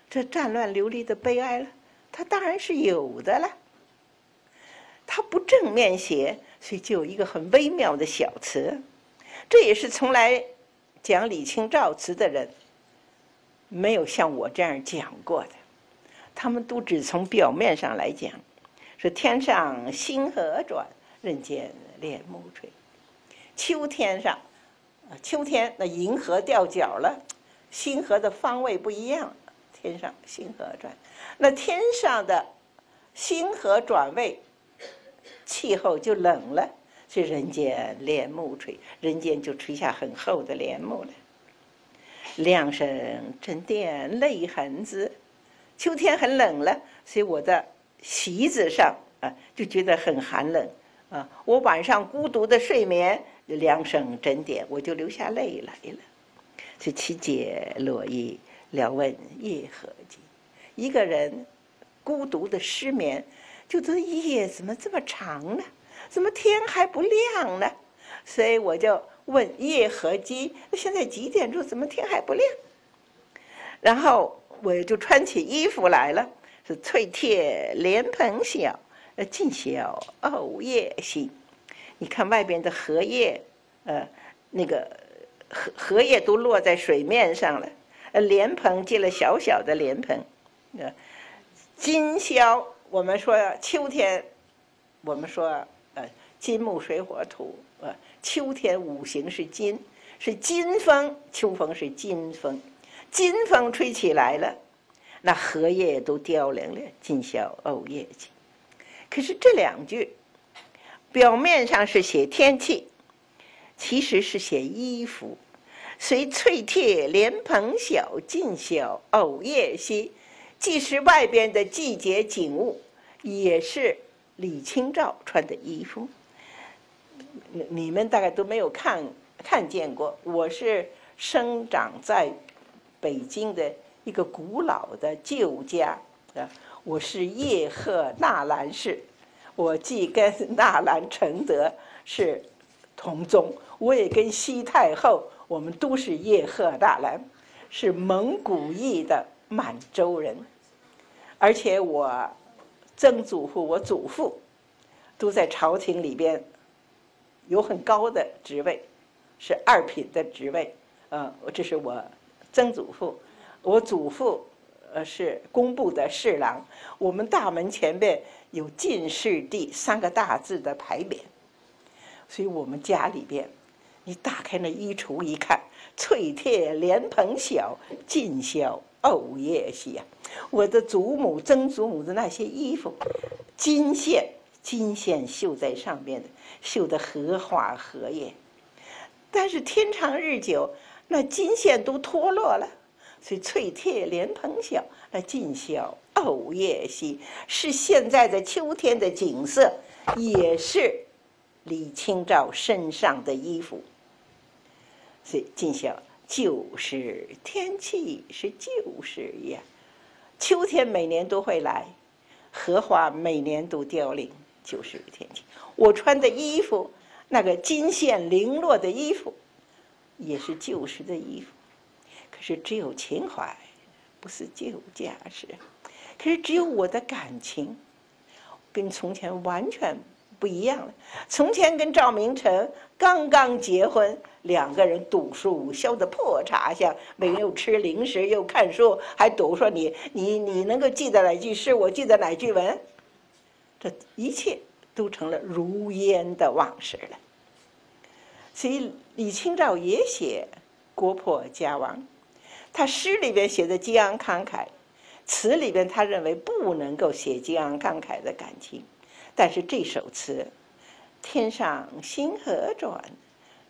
这战乱流离的悲哀了，他当然是有的了。他不正面写，所以就有一个很微妙的小词。这也是从来讲李清照词的人没有像我这样讲过的。他们都只从表面上来讲，说天上星河转，人间帘幕垂。秋天上，秋天那银河掉角了，星河的方位不一样。天上星河转，那天上的星河转位，气候就冷了，所以人间帘幕垂，人间就垂下很厚的帘幕了。两声沉淀泪痕子。秋天很冷了，所以我的席子上啊就觉得很寒冷啊。我晚上孤独的睡眠，两声针点，我就流下泪来了。这七姐落叶聊问夜何尽？一个人孤独的失眠，就这夜怎么这么长呢？怎么天还不亮呢？所以我就问夜何鸡，现在几点钟？怎么天还不亮？然后我就穿起衣服来了，是翠帖莲蓬小，呃，尽晓藕叶新。你看外边的荷叶，呃，那个荷荷叶都落在水面上了，呃，莲蓬结了小小的莲蓬，呃，今宵我们说秋天，我们说呃。金木水火土，呃，秋天五行是金，是金风，秋风是金风，金风吹起来了，那荷叶都凋零了，今宵藕叶静。可是这两句，表面上是写天气，其实是写衣服。随翠帖莲蓬晓，今宵藕叶稀，既是外边的季节景物，也是李清照穿的衣服。你你们大概都没有看看见过，我是生长在北京的一个古老的旧家啊，我是叶赫纳兰氏，我既跟 纳兰承德是同宗，我也跟西太后，我们都是叶赫纳兰，是蒙古裔的满洲人，而且我曾祖父、我祖父都在朝廷里边。有很高的职位，是二品的职位，呃，这是我曾祖父，我祖父呃是工部的侍郎，我们大门前边有进士第三个大字的牌匾，所以我们家里边，你打开那衣橱一看，翠帖莲蓬晓，尽晓藕叶稀呀，我的祖母曾祖母的那些衣服，金线金线绣在上面的。绣的荷花荷叶，但是天长日久，那金线都脱落了，所以翠帖莲蓬晓，那尽晓藕叶稀，是现在的秋天的景色，也是李清照身上的衣服。所以尽晓就是天气是旧时呀，秋天每年都会来，荷花每年都凋零，就是天气。我穿的衣服，那个金线零落的衣服，也是旧时的衣服。是只有情怀，不是旧家事。可是只有我的感情，跟从前完全不一样了。从前跟赵明诚刚刚结婚，两个人赌书笑得破茶香，每人又吃零食又看书，还赌说你你你能够记得哪句诗，我记得哪句文，这一切。都成了如烟的往事了。所以李清照也写国破家亡，他诗里边写的激昂慷慨，词里边他认为不能够写激昂慷慨的感情。但是这首词，天上星河转，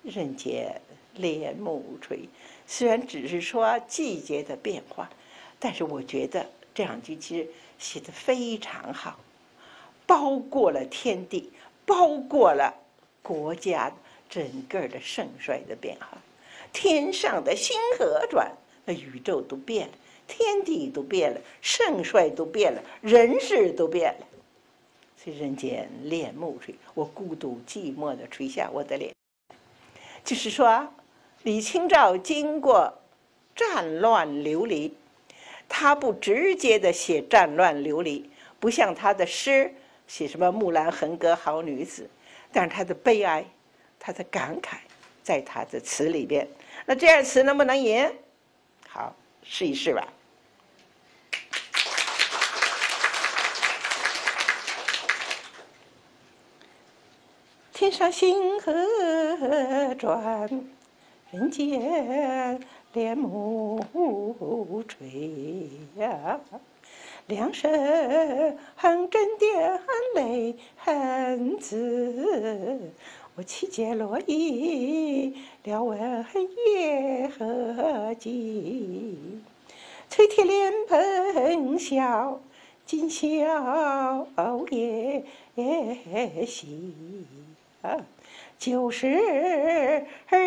人间帘幕垂，虽然只是说季节的变化，但是我觉得这两句其实写的非常好。包括了天地，包括了国家整个的盛衰的变化。天上的星河转，那宇宙都变了，天地都变了，盛衰都变了，人事都变了。所以人间帘幕垂，我孤独寂寞的垂下我的脸。就是说，李清照经过战乱流离，他不直接的写战乱流离，不像他的诗。写什么木兰横歌好女子，但是他的悲哀，他的感慨，在他的词里边。那这样词能不能吟？试一试吧。天上星河转，人间帘幕垂呀。两声恨针点泪痕子，我七解落衣，料问月何寄？翠贴莲蓬小，今宵夜喜。啊，旧时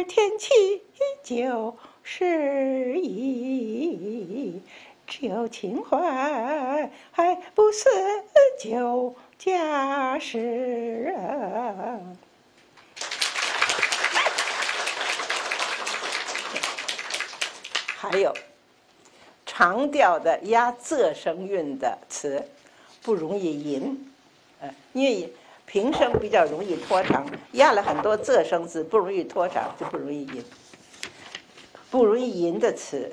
天气旧时异，只有情怀，还不似旧家时人。还有长调的押仄声韵的词不容易吟，呃，因为。平声比较容易拖长，压了很多仄声字不容易拖长，就不容易吟。不容易吟的词，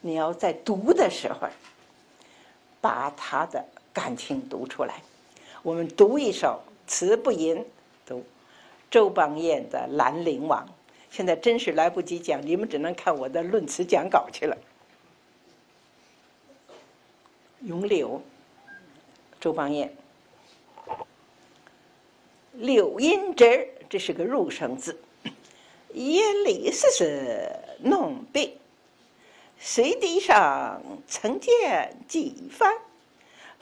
你要在读的时候，把它的感情读出来。我们读一首词不吟，读周邦彦的《兰陵王》。现在真是来不及讲，你们只能看我的论词讲稿去了。咏柳，周邦彦。柳阴枝，这是个入声字。眼里丝丝弄碧，水滴上曾见几番。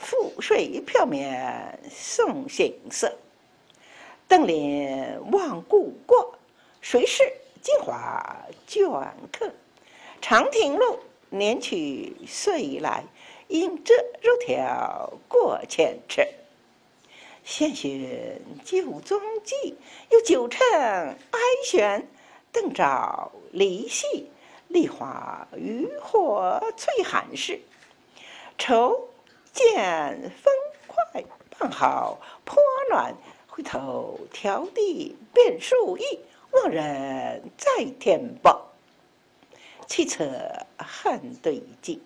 覆水飘面送行色，登临望故国。谁是金花镌刻？长亭路，年去岁来，应折如条过千尺。闲寻旧踪迹，有旧尘哀轩。灯照离隙，梨花渔火催寒食。愁见风快，傍好破乱。回头挑地变树意，望人在天报。凄侧恨对镜，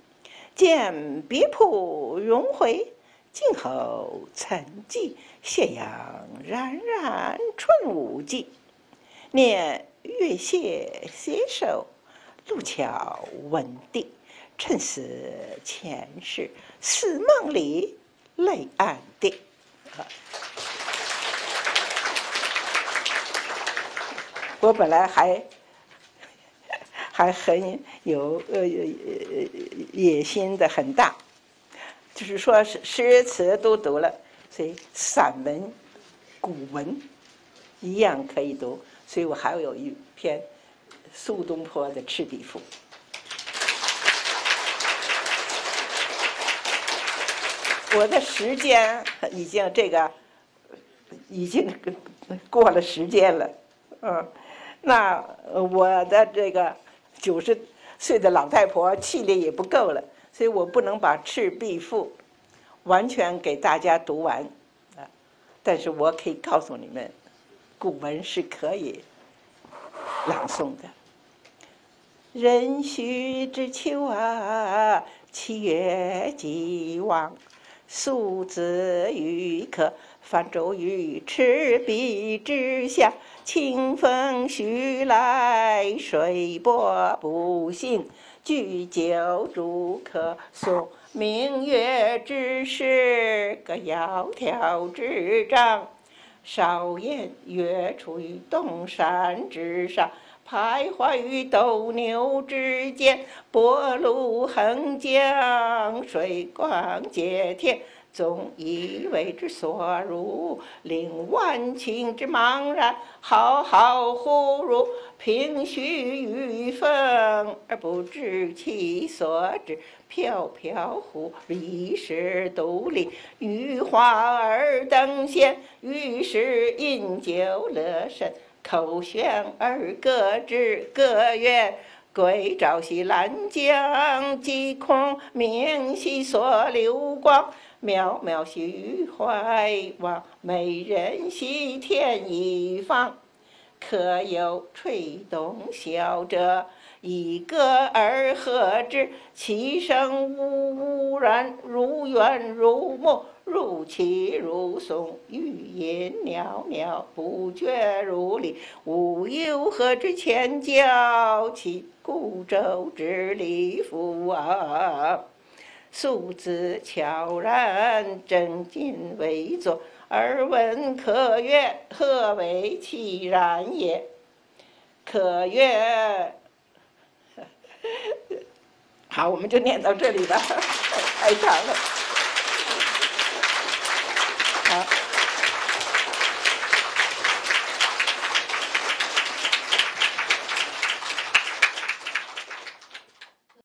见别铺荣回。静候岑寂，斜阳冉冉春无际。念月斜携手，路桥闻笛。沉思前世，似梦里泪暗滴。我本来还 还很有呃野心的很大。就是说，诗诗词都读了，所以散文、古文一样可以读。所以我还有一篇苏东坡的《赤壁赋》。我的时间已经这个已经过了时间了，嗯，那我的这个九十岁的老太婆气力也不够了。所以我不能把《赤壁赋》完全给大家读完，啊，但是我可以告诉你们，古文是可以朗诵的。壬戌之秋啊，七月既往，苏子与客泛舟于赤壁之下，清风徐来，水波不兴。举酒祝客，诵明月之时，歌窈窕之章。少言月出于东山之上，徘徊于斗牛之间。薄路横江，水光接天。总以为之所如，令万顷之茫然。浩浩乎如，凭虚与风，而不知其所至。飘飘乎，一时独立，羽化而登仙。于是饮酒乐甚，口悬而歌之，歌曰：归朝兮兰江，击空明兮所流光。渺渺兮予怀望，美人兮天一方。可有吹洞箫者？一歌而和之，其声呜呜然，如怨如慕，如泣如诉，余音袅袅，不绝如缕。吾有何之千娇？其孤舟之嫠妇啊！素子悄然正襟危坐，而闻可曰：“何为其然也？”可曰：“ 好，我们就念到这里吧，太长了。